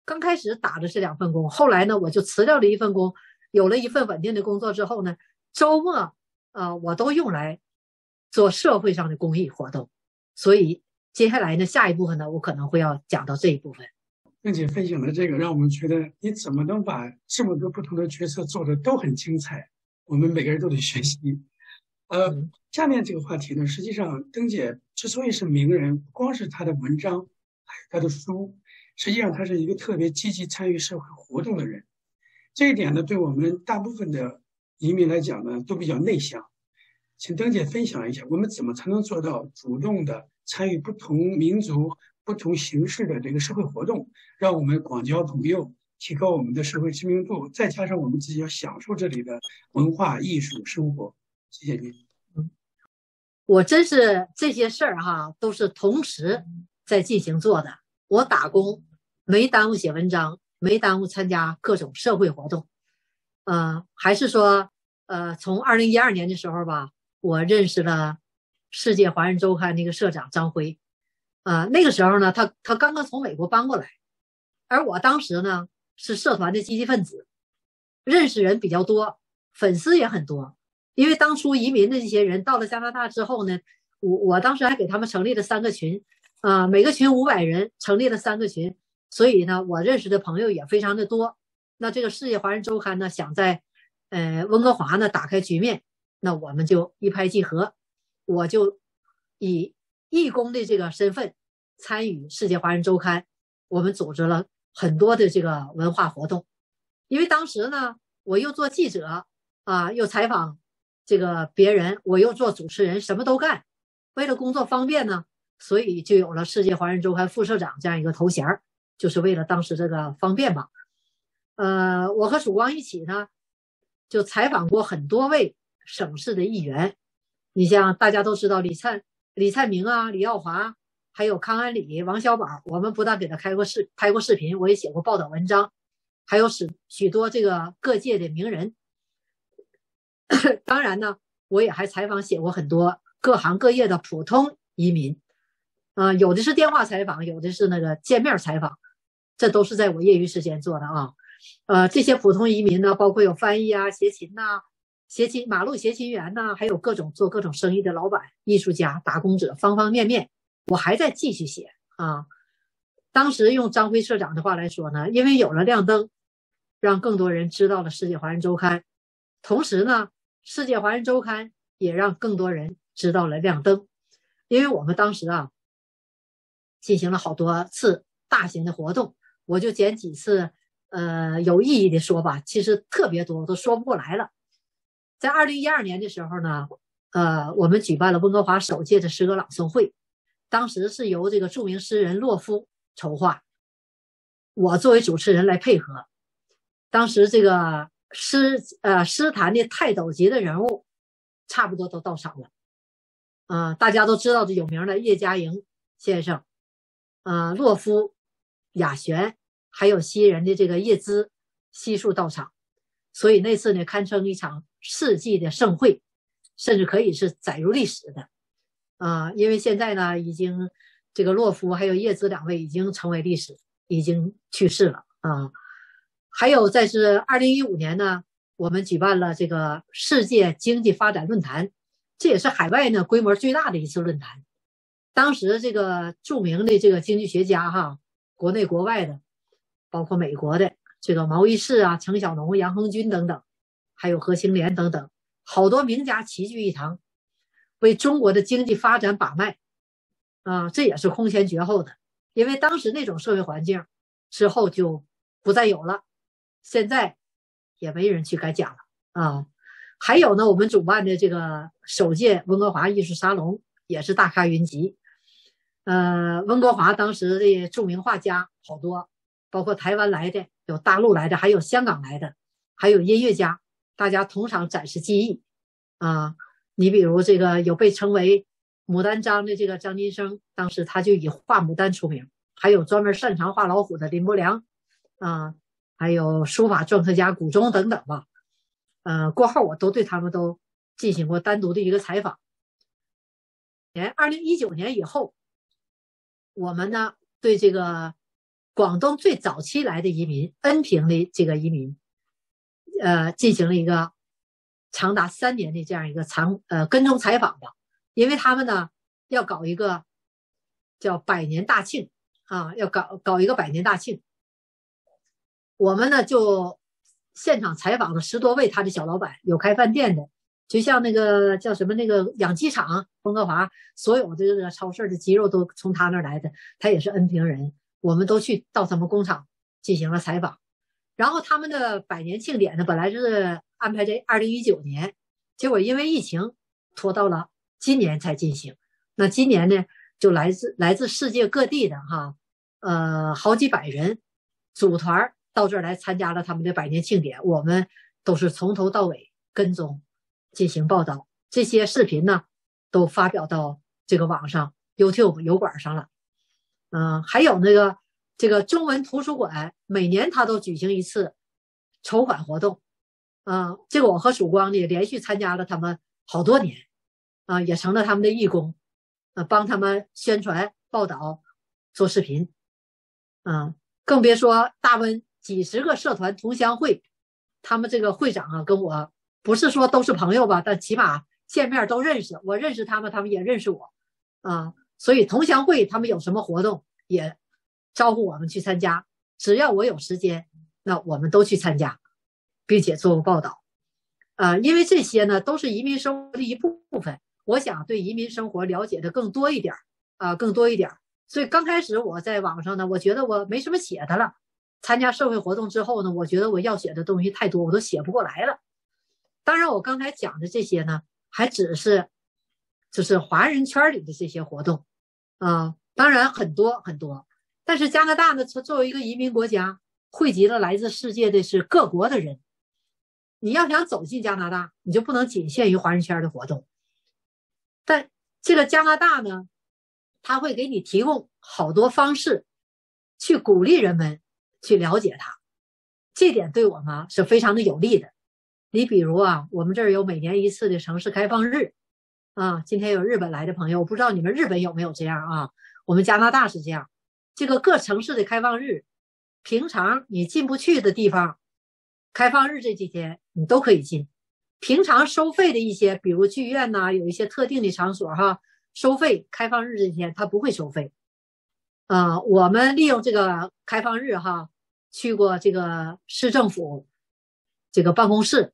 刚开始打的是两份工，后来呢，我就辞掉了一份工，有了一份稳定的工作之后呢，周末啊，我都用来做社会上的公益活动。所以接下来呢，下一部分呢，我可能会要讲到这一部分。并且分享的这个，让我们觉得你怎么能把这么多不同的角色做的都很精彩？我们每个人都得学习。呃，下面这个话题呢，实际上登姐之所以是名人，不光是她的文章，还有她的书。实际上，她是一个特别积极参与社会活动的人。这一点呢，对我们大部分的移民来讲呢，都比较内向。请登姐分享一下，我们怎么才能做到主动的参与不同民族、不同形式的这个社会活动，让我们广交朋友，提高我们的社会知名度，再加上我们自己要享受这里的文化艺术生活。谢谢您。嗯，我真是这些事儿哈，都是同时在进行做的。我打工没耽误写文章，没耽误参加各种社会活动，呃，还是说，呃，从二零一二年的时候吧，我认识了世界华人周刊那个社长张辉，啊，那个时候呢，他他刚刚从美国搬过来，而我当时呢是社团的积极分子，认识人比较多，粉丝也很多，因为当初移民的这些人到了加拿大之后呢，我我当时还给他们成立了三个群。啊，每个群五百人，成立了三个群，所以呢，我认识的朋友也非常的多。那这个世界华人周刊呢，想在呃温哥华呢打开局面，那我们就一拍即合，我就以义工的这个身份参与世界华人周刊，我们组织了很多的这个文化活动。因为当时呢，我又做记者啊，又采访这个别人，我又做主持人，什么都干。为了工作方便呢。所以就有了世界华人周刊副社长这样一个头衔儿，就是为了当时这个方便吧。呃，我和曙光一起呢，就采访过很多位省市的议员。你像大家都知道李灿、李灿明啊、李耀华，还有康安礼、王小宝，我们不但给他开过视、拍过视频，我也写过报道文章，还有许许多这个各界的名人。当然呢，我也还采访写过很多各行各业的普通移民。啊，有的是电话采访，有的是那个见面采访，这都是在我业余时间做的啊。呃，这些普通移民呢，包括有翻译啊、协勤呐、协勤马路协勤员呐，还有各种做各种生意的老板、艺术家、打工者，方方面面，我还在继续写啊。当时用张辉社长的话来说呢，因为有了亮灯，让更多人知道了《世界华人周刊》，同时呢，《世界华人周刊》也让更多人知道了亮灯，因为我们当时啊，进行了好多次大型的活动，我就捡几次呃有意义的说吧，其实特别多，我都说不过来了。在二零一二年的时候呢，呃，我们举办了温哥华首届的诗歌朗诵会，当时是由这个著名诗人洛夫筹划，我作为主持人来配合。当时这个诗呃诗坛的泰斗级的人物，差不多都到场了，啊，大家都知道的有名的叶嘉莹先生，啊，洛夫、雅璇，还有西人的这个叶兹，悉数到场，所以那次呢堪称一场世纪的盛会，甚至可以是载入历史的，啊，因为现在呢已经这个洛夫还有叶兹两位已经成为历史，已经去世了啊。还有，在是二零一五年呢，我们举办了这个世界经济发展论坛，这也是海外呢规模最大的一次论坛。当时这个著名的这个经济学家哈，国内国外的，包括美国的这个毛一士啊、程小农、杨恒军等等，还有何兴莲等等，好多名家齐聚一堂，为中国的经济发展把脉啊，这也是空前绝后的。因为当时那种社会环境之后就不再有了。现在也没人去敢讲了啊！还有呢，我们主办的这个首届温哥华艺术沙龙也是大咖云集。呃，温哥华当时的著名画家好多，包括台湾来的，有大陆来的，还有香港来的，还有音乐家，大家同场展示技艺啊。你比如这个有被称为“牡丹章”的这个张金生，当时他就以画牡丹出名。还有专门擅长画老虎的林伯良啊。还有书法篆刻家古钟等等吧，呃，过后我都对他们都进行过单独的一个采访。年二零一九年以后，我们呢对这个广东最早期来的移民恩平的这个移民，呃，进行了一个长达三年的这样一个长呃跟踪采访吧，因为他们呢要搞一个叫百年大庆啊，要搞搞一个百年大庆。我们呢就现场采访了十多位他的小老板，有开饭店的，就像那个叫什么那个养鸡场，温哥华所有的这个超市的鸡肉都从他那儿来的，他也是恩平人。我们都去到他们工厂进行了采访，然后他们的百年庆典呢，本来是安排在二零一九年，结果因为疫情拖到了今年才进行。那今年呢，就来自来自世界各地的哈，呃，好几百人组团。到这儿来参加了他们的百年庆典，我们都是从头到尾跟踪进行报道。这些视频呢，都发表到这个网上 YouTube 油管上了。嗯，还有那个这个中文图书馆，每年他都举行一次筹款活动。嗯，这个我和曙光呢连续参加了他们好多年，啊，也成了他们的义工，呃，帮他们宣传报道、做视频。嗯，更别说大温。几十个社团同乡会，他们这个会长啊，跟我不是说都是朋友吧，但起码见面都认识。我认识他们，他们也认识我，啊，所以同乡会他们有什么活动也招呼我们去参加。只要我有时间，那我们都去参加，并且做过报道。啊，因为这些呢都是移民生活的一部分，我想对移民生活了解的更多一点啊，更多一点。所以刚开始我在网上呢，我觉得我没什么写的了。参加社会活动之后呢，我觉得我要写的东西太多，我都写不过来了。当然，我刚才讲的这些呢，还只是就是华人圈里的这些活动啊，当然很多很多。但是加拿大呢，作为一个移民国家，汇集了来自世界的是各国的人。你要想走进加拿大，你就不能仅限于华人圈的活动。但这个加拿大呢，他会给你提供好多方式，去鼓励人们。去了解它，这点对我们是非常的有利的。你比如啊，我们这儿有每年一次的城市开放日，啊，今天有日本来的朋友，我不知道你们日本有没有这样啊？我们加拿大是这样，这个各城市的开放日，平常你进不去的地方，开放日这几天你都可以进。平常收费的一些，比如剧院呐，有一些特定的场所哈，收费。开放日这天他不会收费。啊，我们利用这个开放日哈，去过这个市政府这个办公室，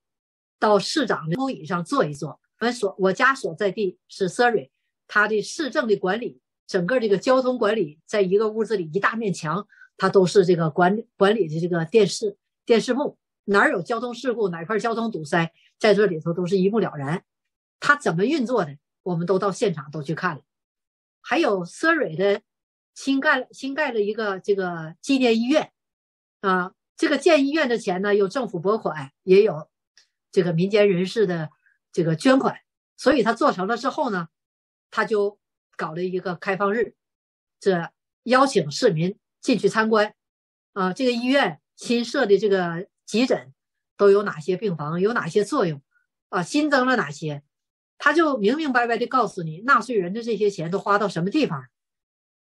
到市长的公椅上坐一坐。我们所我家所在地是 Surrey，它的市政的管理，整个这个交通管理，在一个屋子里一大面墙，它都是这个管管理的这个电视电视幕，哪儿有交通事故，哪块交通堵塞，在这里头都是一目了然。它怎么运作的，我们都到现场都去看了。还有 Surrey 的新盖新盖了一个这个纪念医院，啊，这个建医院的钱呢，有政府拨款，也有这个民间人士的。这个捐款，所以他做成了之后呢，他就搞了一个开放日，这邀请市民进去参观。啊，这个医院新设的这个急诊都有哪些病房，有哪些作用？啊，新增了哪些？他就明明白白的告诉你，纳税人的这些钱都花到什么地方？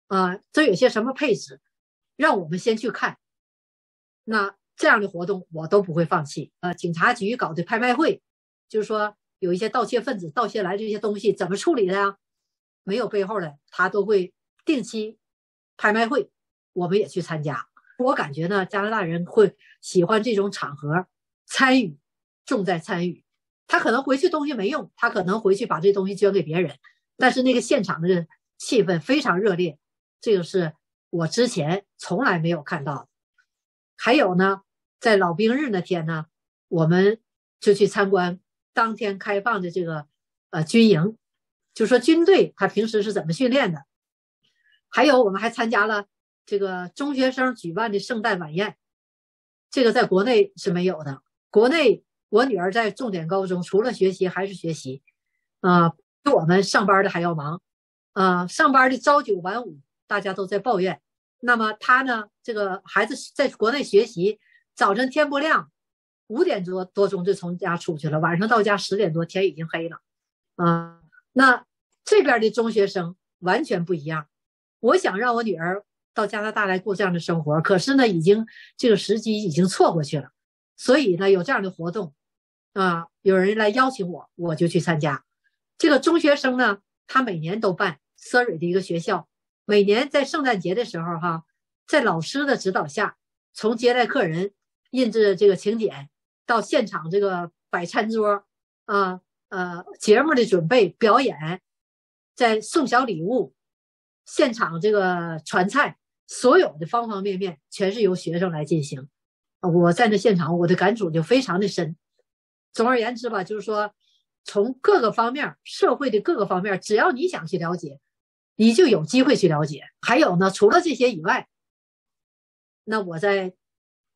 啊，这有些什么配置？让我们先去看。那这样的活动我都不会放弃。呃，警察局搞的拍卖会，就是说。有一些盗窃分子盗窃来这些东西怎么处理的呀？没有背后的，他都会定期拍卖会，我们也去参加。我感觉呢，加拿大人会喜欢这种场合，参与，重在参与。他可能回去东西没用，他可能回去把这东西捐给别人，但是那个现场的气氛非常热烈，这个是我之前从来没有看到的。还有呢，在老兵日那天呢，我们就去参观。当天开放的这个呃军营，就说军队他平时是怎么训练的？还有我们还参加了这个中学生举办的圣诞晚宴，这个在国内是没有的。国内我女儿在重点高中，除了学习还是学习，啊，比我们上班的还要忙，啊，上班的朝九晚五，大家都在抱怨。那么他呢，这个孩子在国内学习，早晨天不亮。五点多多钟就从家出去了，晚上到家十点多，天已经黑了，啊，那这边的中学生完全不一样。我想让我女儿到加拿大来过这样的生活，可是呢，已经这个时机已经错过去了。所以呢，有这样的活动，啊，有人来邀请我，我就去参加。这个中学生呢，他每年都办 Surrey 的一个学校，每年在圣诞节的时候，哈，在老师的指导下，从接待客人、印制这个请柬。到现场这个摆餐桌，啊呃节目的准备表演，在送小礼物，现场这个传菜，所有的方方面面全是由学生来进行。我在那现场，我的感触就非常的深。总而言之吧，就是说从各个方面，社会的各个方面，只要你想去了解，你就有机会去了解。还有呢，除了这些以外，那我在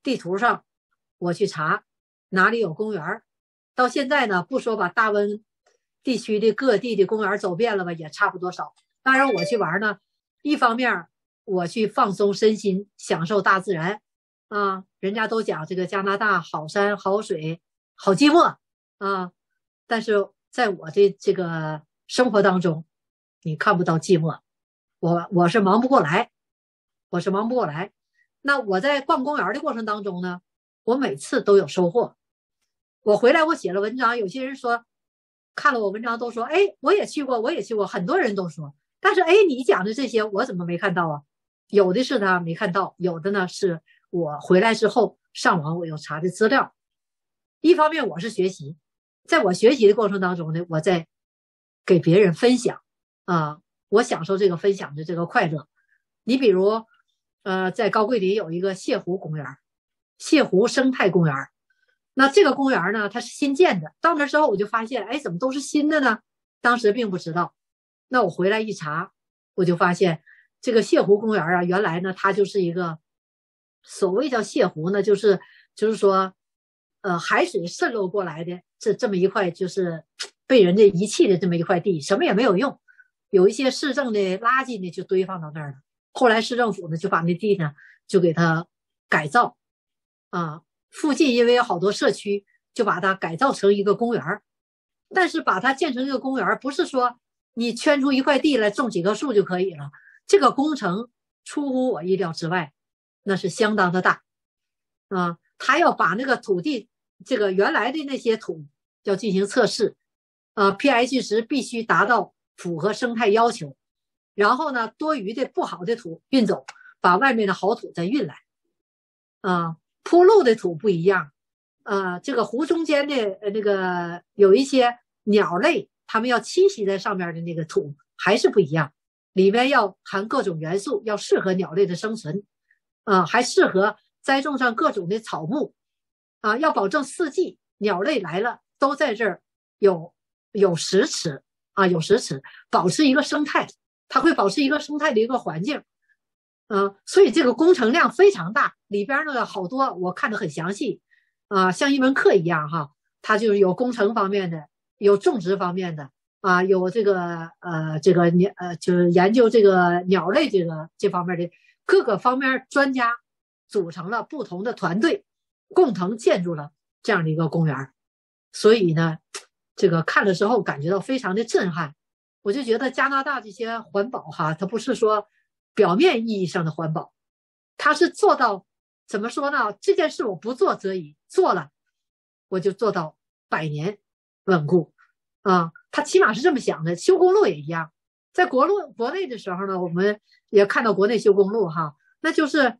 地图上我去查。哪里有公园到现在呢，不说把大温地区的各地的公园走遍了吧，也差不多少。当然，我去玩呢，一方面我去放松身心，享受大自然啊。人家都讲这个加拿大好山好水好寂寞啊，但是在我的这个生活当中，你看不到寂寞，我我是忙不过来，我是忙不过来。那我在逛公园的过程当中呢，我每次都有收获。我回来，我写了文章。有些人说，看了我文章都说，哎，我也去过，我也去过。很多人都说，但是，哎，你讲的这些我怎么没看到啊？有的是他没看到，有的呢是我回来之后上网我又查的资料。一方面我是学习，在我学习的过程当中呢，我在给别人分享啊，我享受这个分享的这个快乐。你比如，呃，在高桂林有一个泻湖公园，泻湖生态公园。那这个公园呢，它是新建的。到那之后，我就发现，哎，怎么都是新的呢？当时并不知道。那我回来一查，我就发现这个泻湖公园啊，原来呢，它就是一个所谓叫泻湖呢，就是就是说，呃，海水渗漏过来的这这么一块，就是被人家遗弃的这么一块地，什么也没有用。有一些市政的垃圾呢，就堆放到那儿了。后来市政府呢，就把那地呢，就给它改造，啊。附近因为有好多社区，就把它改造成一个公园儿。但是把它建成一个公园儿，不是说你圈出一块地来种几棵树就可以了。这个工程出乎我意料之外，那是相当的大啊！他要把那个土地，这个原来的那些土要进行测试，啊，pH 值必须达到符合生态要求。然后呢，多余的不好的土运走，把外面的好土再运来。啊，铺路的土不一样，呃，这个湖中间的呃那个有一些鸟类，它们要栖息在上面的那个土还是不一样，里面要含各种元素，要适合鸟类的生存，啊，还适合栽种上各种的草木，啊，要保证四季鸟类来了都在这儿有有食吃啊，有食吃，保持一个生态，它会保持一个生态的一个环境。嗯，所以这个工程量非常大，里边呢好多我看的很详细，啊，像一门课一样哈，它就是有工程方面的，有种植方面的，啊，有这个呃这个鸟呃就是研究这个鸟类这个这方面的各个方面专家组成了不同的团队，共同建筑了这样的一个公园，所以呢，这个看的时候感觉到非常的震撼，我就觉得加拿大这些环保哈，它不是说。表面意义上的环保，它是做到怎么说呢？这件事我不做则已，做了我就做到百年稳固啊！他起码是这么想的。修公路也一样，在国路国内的时候呢，我们也看到国内修公路哈，那就是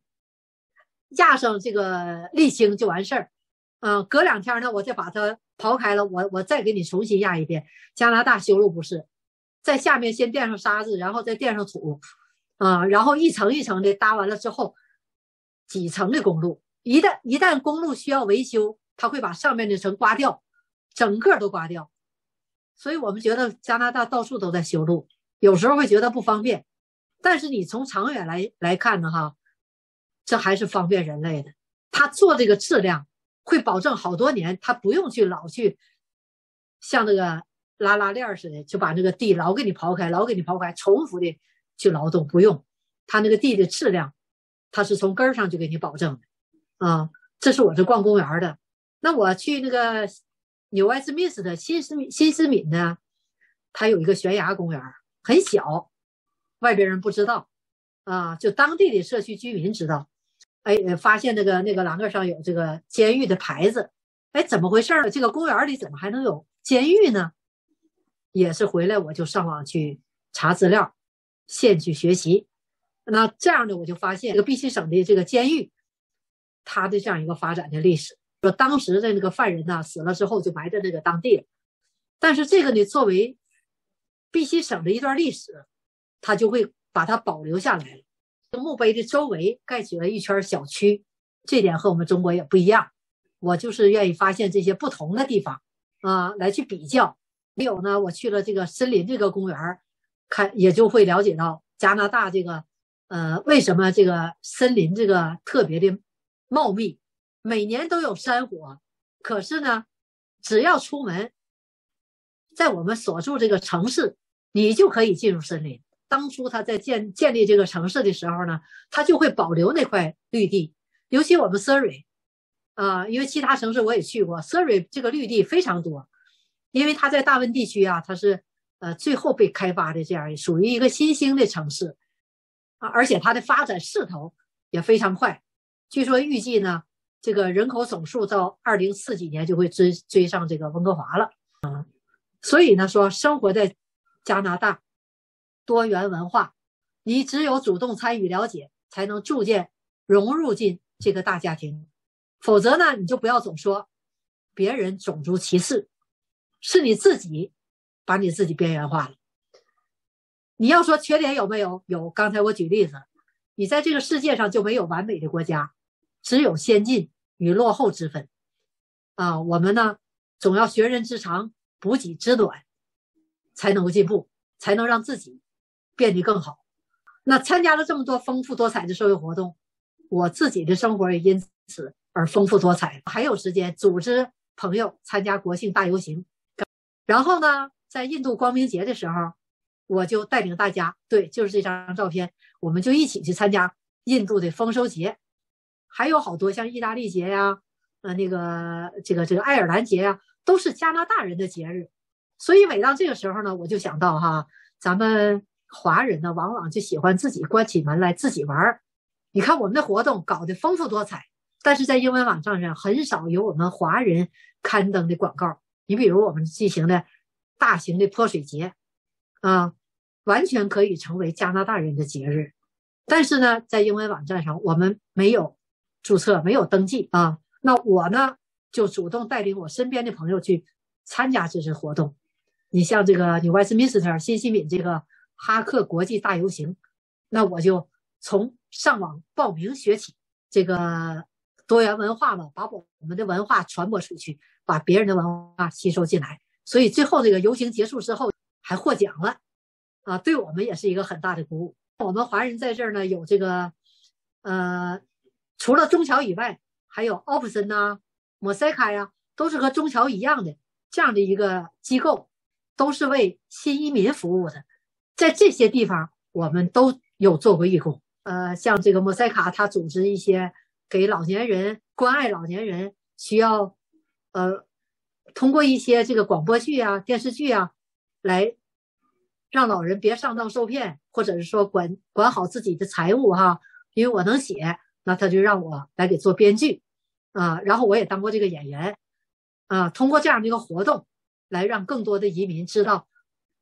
压上这个沥青就完事儿，嗯，隔两天呢，我再把它刨开了，我我再给你重新压一遍。加拿大修路不是，在下面先垫上沙子，然后再垫上土。啊，然后一层一层的搭完了之后，几层的公路，一旦一旦公路需要维修，他会把上面那层刮掉，整个都刮掉。所以我们觉得加拿大到处都在修路，有时候会觉得不方便，但是你从长远来来看呢，哈，这还是方便人类的。他做这个质量会保证好多年，他不用去老去像那个拉拉链似的，就把那个地老给你刨开，老给你刨开，重复的。去劳动不用，他那个地的质量，他是从根儿上就给你保证的啊。这是我这逛公园的。那我去那个纽埃斯密斯的新斯敏新斯敏呢，它有一个悬崖公园，很小，外边人不知道啊，就当地的社区居民知道。哎，发现那个那个栏杆上有这个监狱的牌子，哎，怎么回事儿？这个公园里怎么还能有监狱呢？也是回来我就上网去查资料。现去学习，那这样的我就发现这个碧西省的这个监狱，它的这样一个发展的历史，说当时的那个犯人呢死了之后就埋在那个当地了，但是这个呢作为碧西省的一段历史，它就会把它保留下来了。墓碑的周围盖起了一圈小区，这点和我们中国也不一样。我就是愿意发现这些不同的地方啊，来去比较。还有呢，我去了这个森林这个公园。看也就会了解到加拿大这个，呃，为什么这个森林这个特别的茂密，每年都有山火。可是呢，只要出门，在我们所住这个城市，你就可以进入森林。当初他在建建立这个城市的时候呢，他就会保留那块绿地。尤其我们 Surrey，啊，因为其他城市我也去过，Surrey 这个绿地非常多，因为它在大温地区啊，它是。呃，最后被开发的这样属于一个新兴的城市啊，而且它的发展势头也非常快。据说预计呢，这个人口总数到二零四几年就会追追上这个温哥华了啊。所以呢，说生活在加拿大，多元文化，你只有主动参与了解，才能逐渐融入进这个大家庭。否则呢，你就不要总说别人种族歧视，是你自己。把你自己边缘化了。你要说缺点有没有？有。刚才我举例子，你在这个世界上就没有完美的国家，只有先进与落后之分。啊，我们呢总要学人之长，补己之短，才能够进步，才能让自己变得更好。那参加了这么多丰富多彩的社会活动，我自己的生活也因此而丰富多彩。还有时间组织朋友参加国庆大游行，然后呢？在印度光明节的时候，我就带领大家，对，就是这张照片，我们就一起去参加印度的丰收节，还有好多像意大利节呀，呃，那个这个这个爱尔兰节呀，都是加拿大人的节日。所以每当这个时候呢，我就想到哈，咱们华人呢，往往就喜欢自己关起门来自己玩儿。你看我们的活动搞得丰富多彩，但是在英文网站上很少有我们华人刊登的广告。你比如我们进行的。大型的泼水节，啊，完全可以成为加拿大人的节日，但是呢，在英文网站上我们没有注册，没有登记啊。那我呢，就主动带领我身边的朋友去参加这次活动。你像这个 New Westminster 新西敏这个哈克国际大游行，那我就从上网报名学起，这个多元文化嘛，把我们的文化传播出去，把别人的文化吸收进来。所以最后这个游行结束之后还获奖了，啊，对我们也是一个很大的鼓舞。我们华人在这儿呢，有这个，呃，除了中侨以外，还有奥普森呐、莫塞卡呀，都是和中侨一样的这样的一个机构。都是为新移民服务的，在这些地方我们都有做过义工。呃，像这个莫塞卡，他组织一些给老年人关爱老年人，需要呃通过一些这个广播剧啊、电视剧啊，来让老人别上当受骗，或者是说管管好自己的财务哈。因为我能写，那他就让我来给做编剧啊。然后我也当过这个演员啊。通过这样的一个活动。来让更多的移民知道，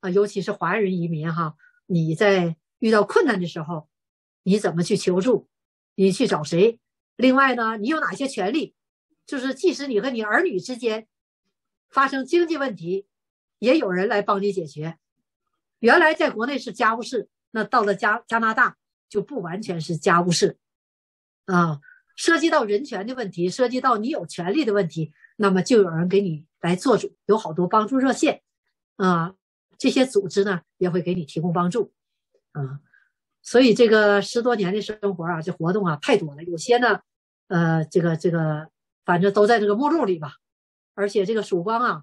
啊，尤其是华人移民哈，你在遇到困难的时候，你怎么去求助？你去找谁？另外呢，你有哪些权利？就是即使你和你儿女之间发生经济问题，也有人来帮你解决。原来在国内是家务事，那到了加加拿大就不完全是家务事，啊，涉及到人权的问题，涉及到你有权利的问题，那么就有人给你。来做主，有好多帮助热线，啊，这些组织呢也会给你提供帮助，啊，所以这个十多年的生活啊，这活动啊太多了。有些呢，呃，这个这个，反正都在这个目录里吧。而且这个曙光啊，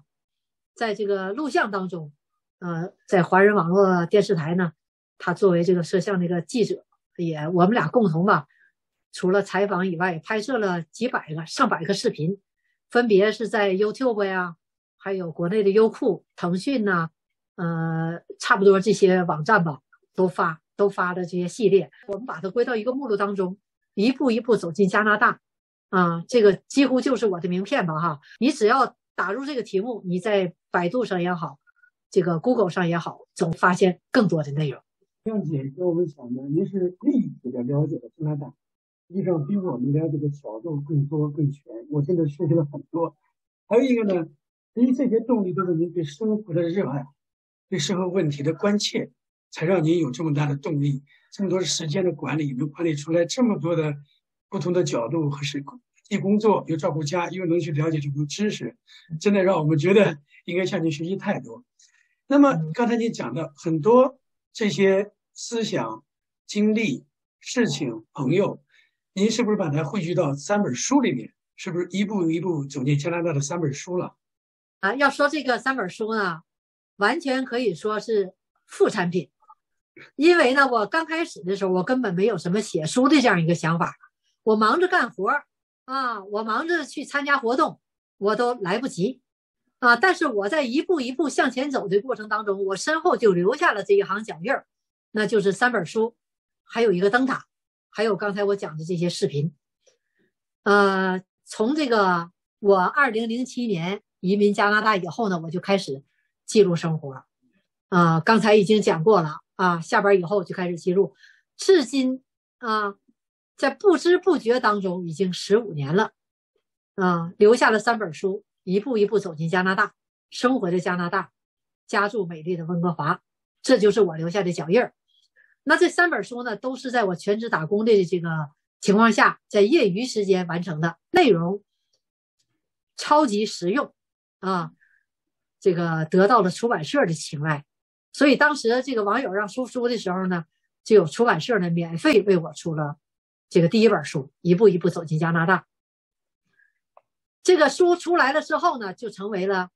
在这个录像当中，呃，在华人网络电视台呢，他作为这个摄像那个记者，也我们俩共同吧，除了采访以外，拍摄了几百个、上百个视频。分别是在 YouTube 呀，还有国内的优酷、腾讯呐，呃，差不多这些网站吧，都发都发的这些系列，我们把它归到一个目录当中，一步一步走进加拿大，啊，这个几乎就是我的名片吧，哈，你只要打入这个题目，你在百度上也好，这个 Google 上也好，总发现更多的内容。亮姐给我们讲的，您是立体的了解了加拿大。实际上比我们了解的角度更多更全，我现在学习了很多。还有一个呢，因为这些动力都是您对生活的热爱，对社会问题的关切，才让您有这么大的动力，这么多时间的管理，能管理出来这么多的不同的角度和是既工作又照顾家，又能去了解这么多知识，真的让我们觉得应该向您学习太多。那么刚才您讲的很多这些思想、经历、事情、朋友。您是不是把它汇聚到三本书里面？是不是一步一步走进加拿大的三本书了？啊，要说这个三本书呢，完全可以说是副产品，因为呢，我刚开始的时候，我根本没有什么写书的这样一个想法，我忙着干活啊，我忙着去参加活动，我都来不及啊。但是我在一步一步向前走的过程当中，我身后就留下了这一行脚印儿，那就是三本书，还有一个灯塔。还有刚才我讲的这些视频，呃，从这个我二零零七年移民加拿大以后呢，我就开始记录生活，啊，刚才已经讲过了啊，下班以后就开始记录，至今啊，在不知不觉当中已经十五年了，啊，留下了三本书，一步一步走进加拿大，生活在加拿大，家住美丽的温哥华，这就是我留下的脚印儿。那这三本书呢，都是在我全职打工的这个情况下，在业余时间完成的，内容超级实用啊！这个得到了出版社的青睐，所以当时这个网友让出书的时候呢，就有出版社呢免费为我出了这个第一本书《一步一步走进加拿大》。这个书出来了之后呢，就成为了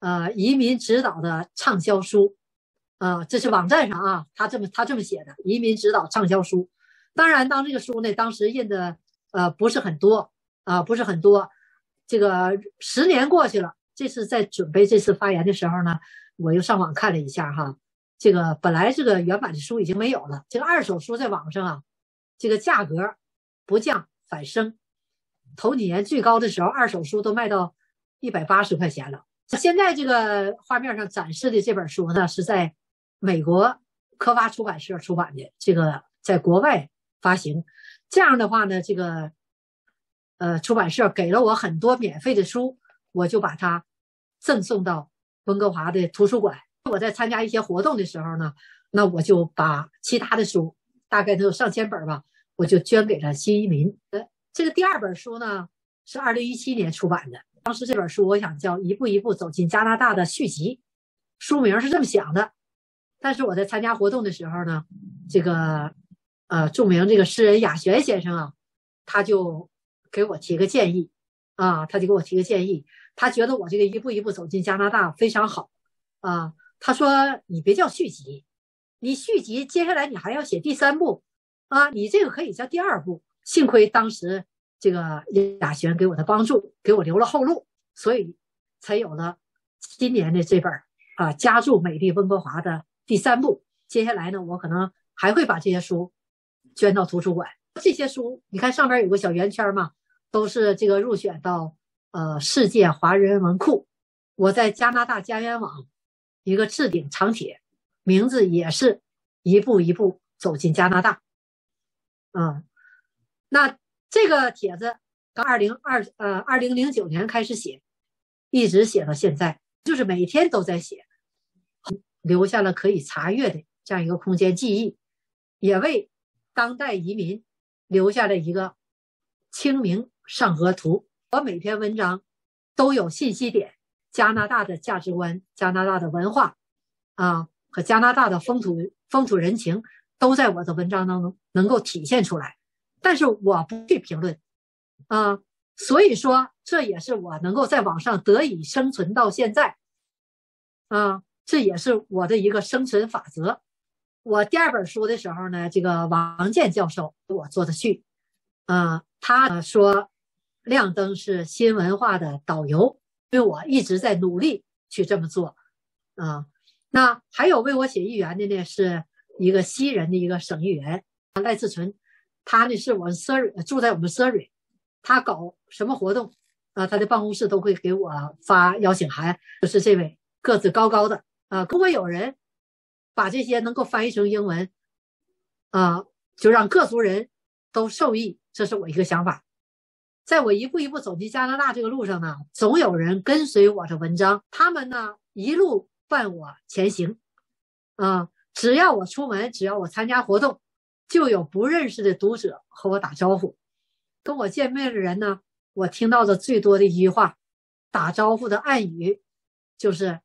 呃移民指导的畅销书。啊，这是网站上啊，他这么他这么写的移民指导畅销书。当然，当这个书呢，当时印的呃不是很多啊，不是很多。这个十年过去了，这次在准备这次发言的时候呢，我又上网看了一下哈。这个本来这个原版的书已经没有了，这个二手书在网上啊，这个价格不降反升。头几年最高的时候，二手书都卖到一百八十块钱了。现在这个画面上展示的这本书呢，是在。美国科发出版社出版的这个，在国外发行，这样的话呢，这个呃出版社给了我很多免费的书，我就把它赠送到温哥华的图书馆。我在参加一些活动的时候呢，那我就把其他的书，大概都有上千本吧，我就捐给了新移民。呃，这个第二本书呢是二零一七年出版的，当时这本书我想叫《一步一步走进加拿大》的续集，书名是这么想的。但是我在参加活动的时候呢，这个呃著名这个诗人雅璇先生啊，他就给我提个建议啊，他就给我提个建议，他觉得我这个一步一步走进加拿大非常好啊。他说：“你别叫续集，你续集接下来你还要写第三部啊，你这个可以叫第二部。幸亏当时这个雅璇给我的帮助，给我留了后路，所以才有了今年的这本啊《家住美丽温哥华》的第三部。接下来呢，我可能还会把这些书捐到图书馆。这些书你看上边有个小圆圈嘛，都是这个入选到呃世界华人文库。我在加拿大家园网。”一个置顶长帖，名字也是一步一步走进加拿大。嗯，那这个帖子从二零二呃二零零九年开始写，一直写到现在，就是每天都在写，留下了可以查阅的这样一个空间记忆，也为当代移民留下了一个《清明上河图》。我每篇文章都有信息点。加拿大的价值观、加拿大的文化，啊，和加拿大的风土风土人情，都在我的文章当中能够体现出来。但是我不去评论，啊，所以说这也是我能够在网上得以生存到现在，啊，这也是我的一个生存法则。我第二本书的时候呢，这个王健教授给我做的序，啊，他说亮灯是新文化的导游。因为我一直在努力去这么做，啊，那还有为我写议员的呢，是一个西人的一个省议员赖志纯，他呢是我们 Surrey 住在我们 Surrey，他搞什么活动啊，他的办公室都会给我发邀请函，就是这位个子高高的啊，如果有人把这些能够翻译成英文，啊，就让各族人都受益，这是我一个想法。在我一步一步走进加拿大这个路上呢，总有人跟随我的文章，他们呢一路伴我前行，啊，只要我出门，只要我参加活动，就有不认识的读者和我打招呼。跟我见面的人呢，我听到的最多的一句话，打招呼的暗语，就是，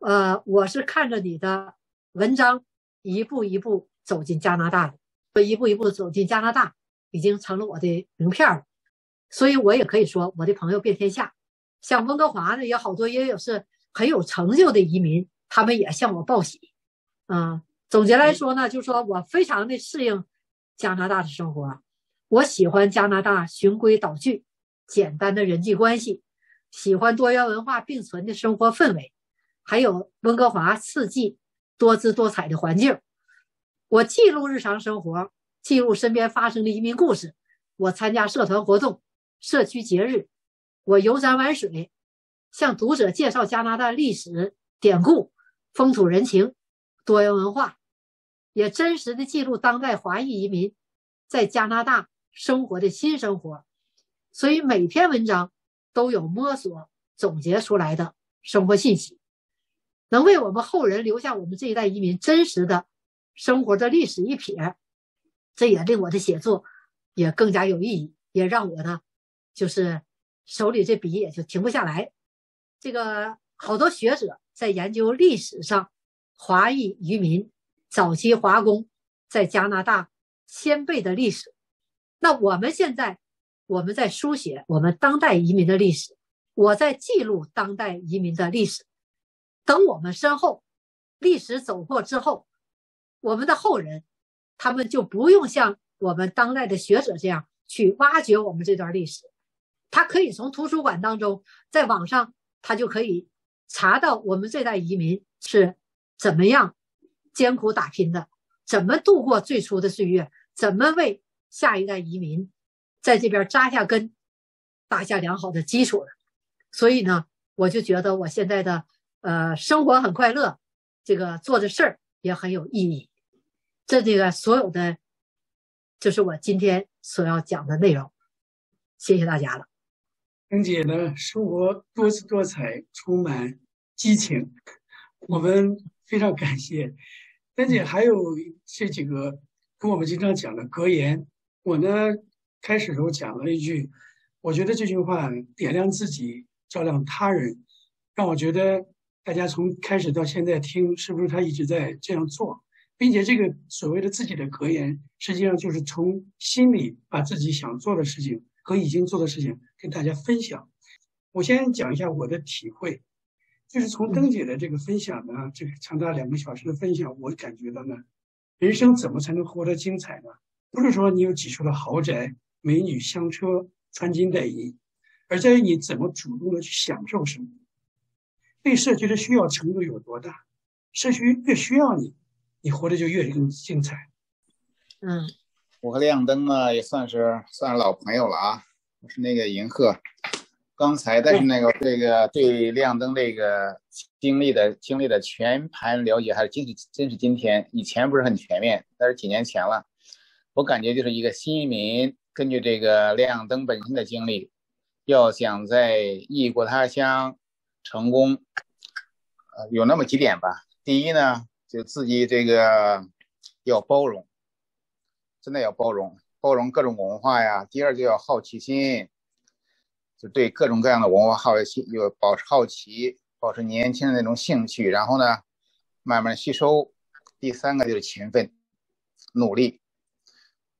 呃，我是看着你的文章一步一步走进加拿大的，我一步一步走进加拿大，已经成了我的名片了。所以，我也可以说，我的朋友遍天下。像温哥华呢，有好多也有是很有成就的移民，他们也向我报喜。嗯，总结来说呢，就是说我非常的适应加拿大的生活，我喜欢加拿大循规蹈矩、简单的人际关系，喜欢多元文化并存的生活氛围，还有温哥华四季多姿多彩的环境。我记录日常生活，记录身边发生的移民故事，我参加社团活动。社区节日，我游山玩水，向读者介绍加拿大历史典故、风土人情、多元文化，也真实的记录当代华裔移民在加拿大生活的新生活。所以每篇文章都有摸索总结出来的生活信息，能为我们后人留下我们这一代移民真实的生活的历史一撇。这也令我的写作也更加有意义，也让我呢。就是手里这笔也就停不下来。这个好多学者在研究历史上华裔移民早期华工在加拿大先辈的历史。那我们现在我们在书写我们当代移民的历史，我在记录当代移民的历史。等我们身后历史走过之后，我们的后人他们就不用像我们当代的学者这样去挖掘我们这段历史。他可以从图书馆当中，在网上，他就可以查到我们这代移民是怎么样艰苦打拼的，怎么度过最初的岁月，怎么为下一代移民在这边扎下根，打下良好的基础的。所以呢，我就觉得我现在的呃生活很快乐，这个做的事儿也很有意义。这这个所有的，就是我今天所要讲的内容。谢谢大家了。邓姐呢，生活多姿多彩，充满激情，我们非常感谢。丹姐还有这几个跟我们经常讲的格言，我呢开始时候讲了一句，我觉得这句话点亮自己，照亮他人，让我觉得大家从开始到现在听，是不是他一直在这样做，并且这个所谓的自己的格言，实际上就是从心里把自己想做的事情。和已经做的事情跟大家分享。我先讲一下我的体会，就是从邓姐的这个分享呢，这个长达两个小时的分享，我感觉到呢，人生怎么才能活得精彩呢？不是说你有几处的豪宅、美女香车、穿金戴银，而在于你怎么主动的去享受生活。对社区的需要程度有多大，社区越需要你，你活得就越更精彩。嗯。我和亮灯呢也算是算是老朋友了啊，我是那个银鹤。刚才但是那个这个对亮灯这个经历的经历的全盘了解，还是真是真是今天，以前不是很全面，但是几年前了。我感觉就是一个新移民，根据这个亮灯本身的经历，要想在异国他乡成功，呃，有那么几点吧。第一呢，就自己这个要包容。真的要包容，包容各种文化呀。第二就要好奇心，就对各种各样的文化好奇，有保持好奇，保持年轻的那种兴趣，然后呢，慢慢吸收。第三个就是勤奋、努力。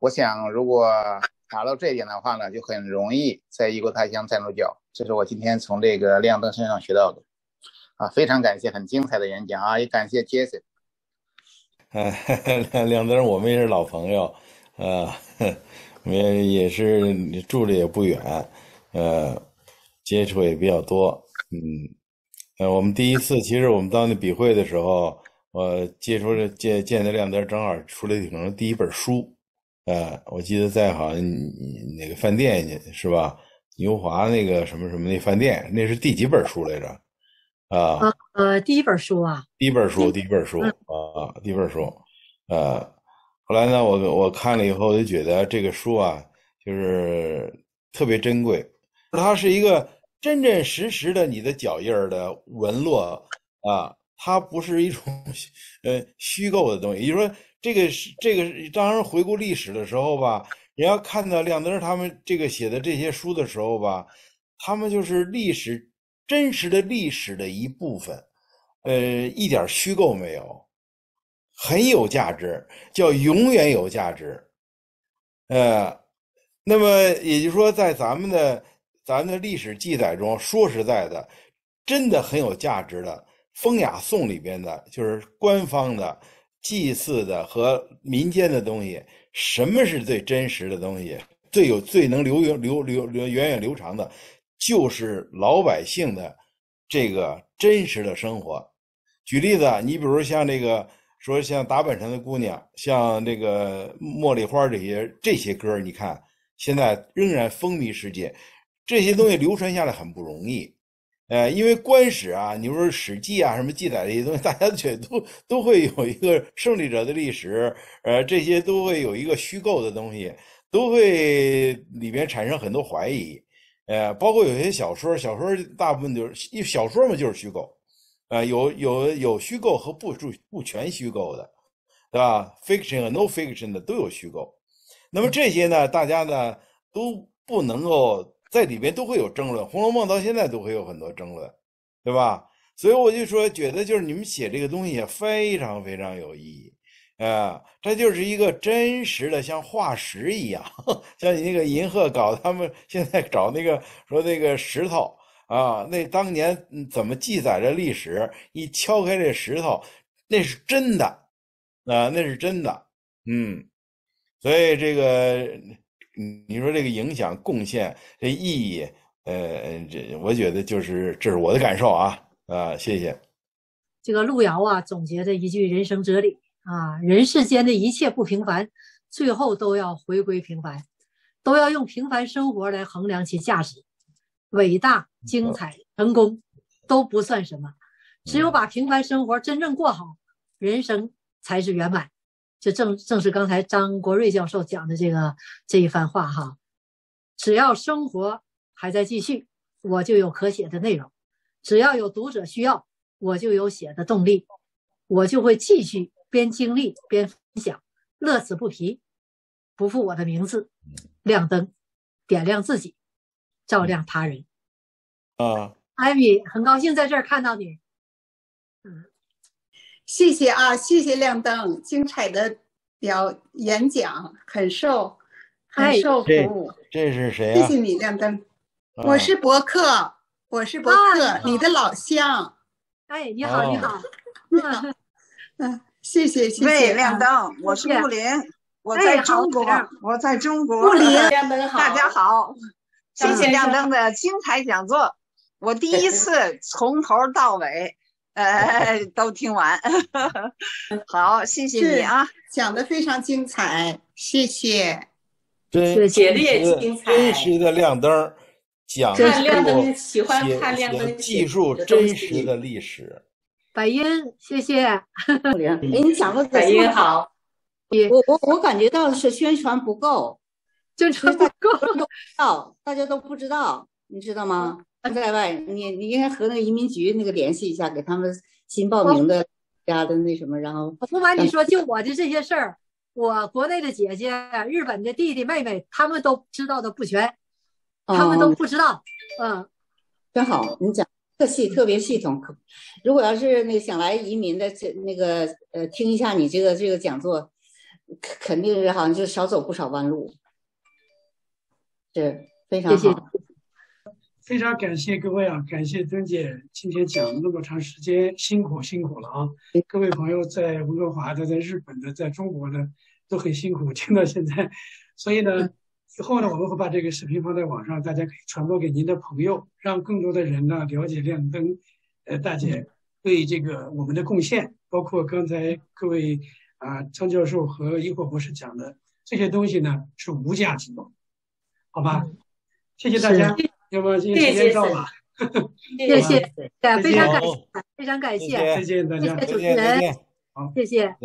我想，如果达到这一点的话呢，就很容易在异国他乡站住脚。这是我今天从这个亮灯身上学到的。啊，非常感谢很精彩的演讲啊，也感谢杰森。亮 亮灯，我们也是老朋友。啊，也也是住的也不远，呃，接触也比较多，嗯，呃，我们第一次，其实我们到那笔会的时候，我接触了见见的亮灯，正好出来可能第一本书，呃，我记得在好像哪个饭店是吧？牛华那个什么什么那饭店，那是第几本书来着？啊，呃，第一本书啊，第一本书，第一本书啊，第一本书，呃。后来呢，我我看了以后，我就觉得这个书啊，就是特别珍贵。它是一个真真实实的你的脚印儿的纹络啊，它不是一种呃虚构的东西。也就是说，这个是这个，当然回顾历史的时候吧，你要看到亮灯他们这个写的这些书的时候吧，他们就是历史真实的历史的一部分，呃，一点虚构没有。很有价值，叫永远有价值，呃，那么也就是说，在咱们的咱们的历史记载中，说实在的，真的很有价值的《风雅颂》里边的，就是官方的、祭祀的和民间的东西，什么是最真实的东西？最有最能流流流流流源远流长的，就是老百姓的这个真实的生活。举例子，你比如像这个。说像打板城的姑娘，像这个茉莉花这些这些歌，你看现在仍然风靡世界。这些东西流传下来很不容易，呃，因为官史啊，你说《史记》啊什么记载这些东西，大家觉得都都会有一个胜利者的历史，呃，这些都会有一个虚构的东西，都会里边产生很多怀疑，呃，包括有些小说，小说大部分就是一小说嘛，就是虚构。啊，有有有虚构和不不不全虚构的，对吧？fiction 和 no fiction 的都有虚构。那么这些呢，大家呢都不能够在里边都会有争论，《红楼梦》到现在都会有很多争论，对吧？所以我就说，觉得就是你们写这个东西也非常非常有意义，啊，这就是一个真实的，像化石一样，像你那个银鹤搞，他们现在找那个说那个石头。啊，那当年怎么记载着历史？一敲开这石头，那是真的，啊，那是真的，嗯，所以这个，你说这个影响、贡献、这意义，呃，这我觉得就是这是我的感受啊，啊，谢谢。这个路遥啊，总结的一句人生哲理啊，人世间的一切不平凡，最后都要回归平凡，都要用平凡生活来衡量其价值。伟大、精彩、成功都不算什么，只有把平凡生活真正过好，人生才是圆满。这正正是刚才张国瑞教授讲的这个这一番话哈。只要生活还在继续，我就有可写的内容；只要有读者需要，我就有写的动力，我就会继续边经历边分享，乐此不疲，不负我的名字，亮灯，点亮自己，照亮他人。啊，艾米，很高兴在这儿看到你。嗯谢谢啊，谢谢亮灯，精彩的表演讲，很受很受鼓舞。这是谁谢谢你，亮灯。我是博客，我是博客，你的老乡。哎，你好，你好。嗯，谢谢谢谢。喂，亮灯，我是木林，我在中国，我在中国。木林，大家好。谢谢亮灯的精彩讲座，我第一次从头到尾。呃，都听完，好，谢谢你啊，讲的非常精彩，谢谢，真写的也精彩，真实的亮灯，讲看亮灯，喜欢看亮灯，技术真实的历史。百音，谢谢，哎，你讲的百音好，我我我感觉到是宣传不够，宣传不够，道大家都不知道，你知道吗？在外，你你应该和那个移民局那个联系一下，给他们新报名的家的那什么，然后不瞒你说，就我的这些事儿，我国内的姐姐、日本的弟弟妹妹，他们都知道的不全，他们都不知道。嗯，真好，你讲特细，特别系统。如果要是那个想来移民的，这那个呃，听一下你这个这个讲座，肯定是好像就少走不少弯路，是非常好。非常感谢各位啊！感谢曾姐今天讲那么长时间，辛苦辛苦了啊！各位朋友在温哥华的、在日本的、在中国的都很辛苦，听到现在。所以呢，以后呢，我们会把这个视频放在网上，大家可以传播给您的朋友，让更多的人呢了解亮灯，呃，大姐对这个我们的贡献，包括刚才各位啊张教授和一火博士讲的这些东西呢是无价之宝，好吧？谢谢大家。要不今天时间到了，谢谢，非常感谢，非常感谢，谢谢大家，谢谢主持人，好，谢谢。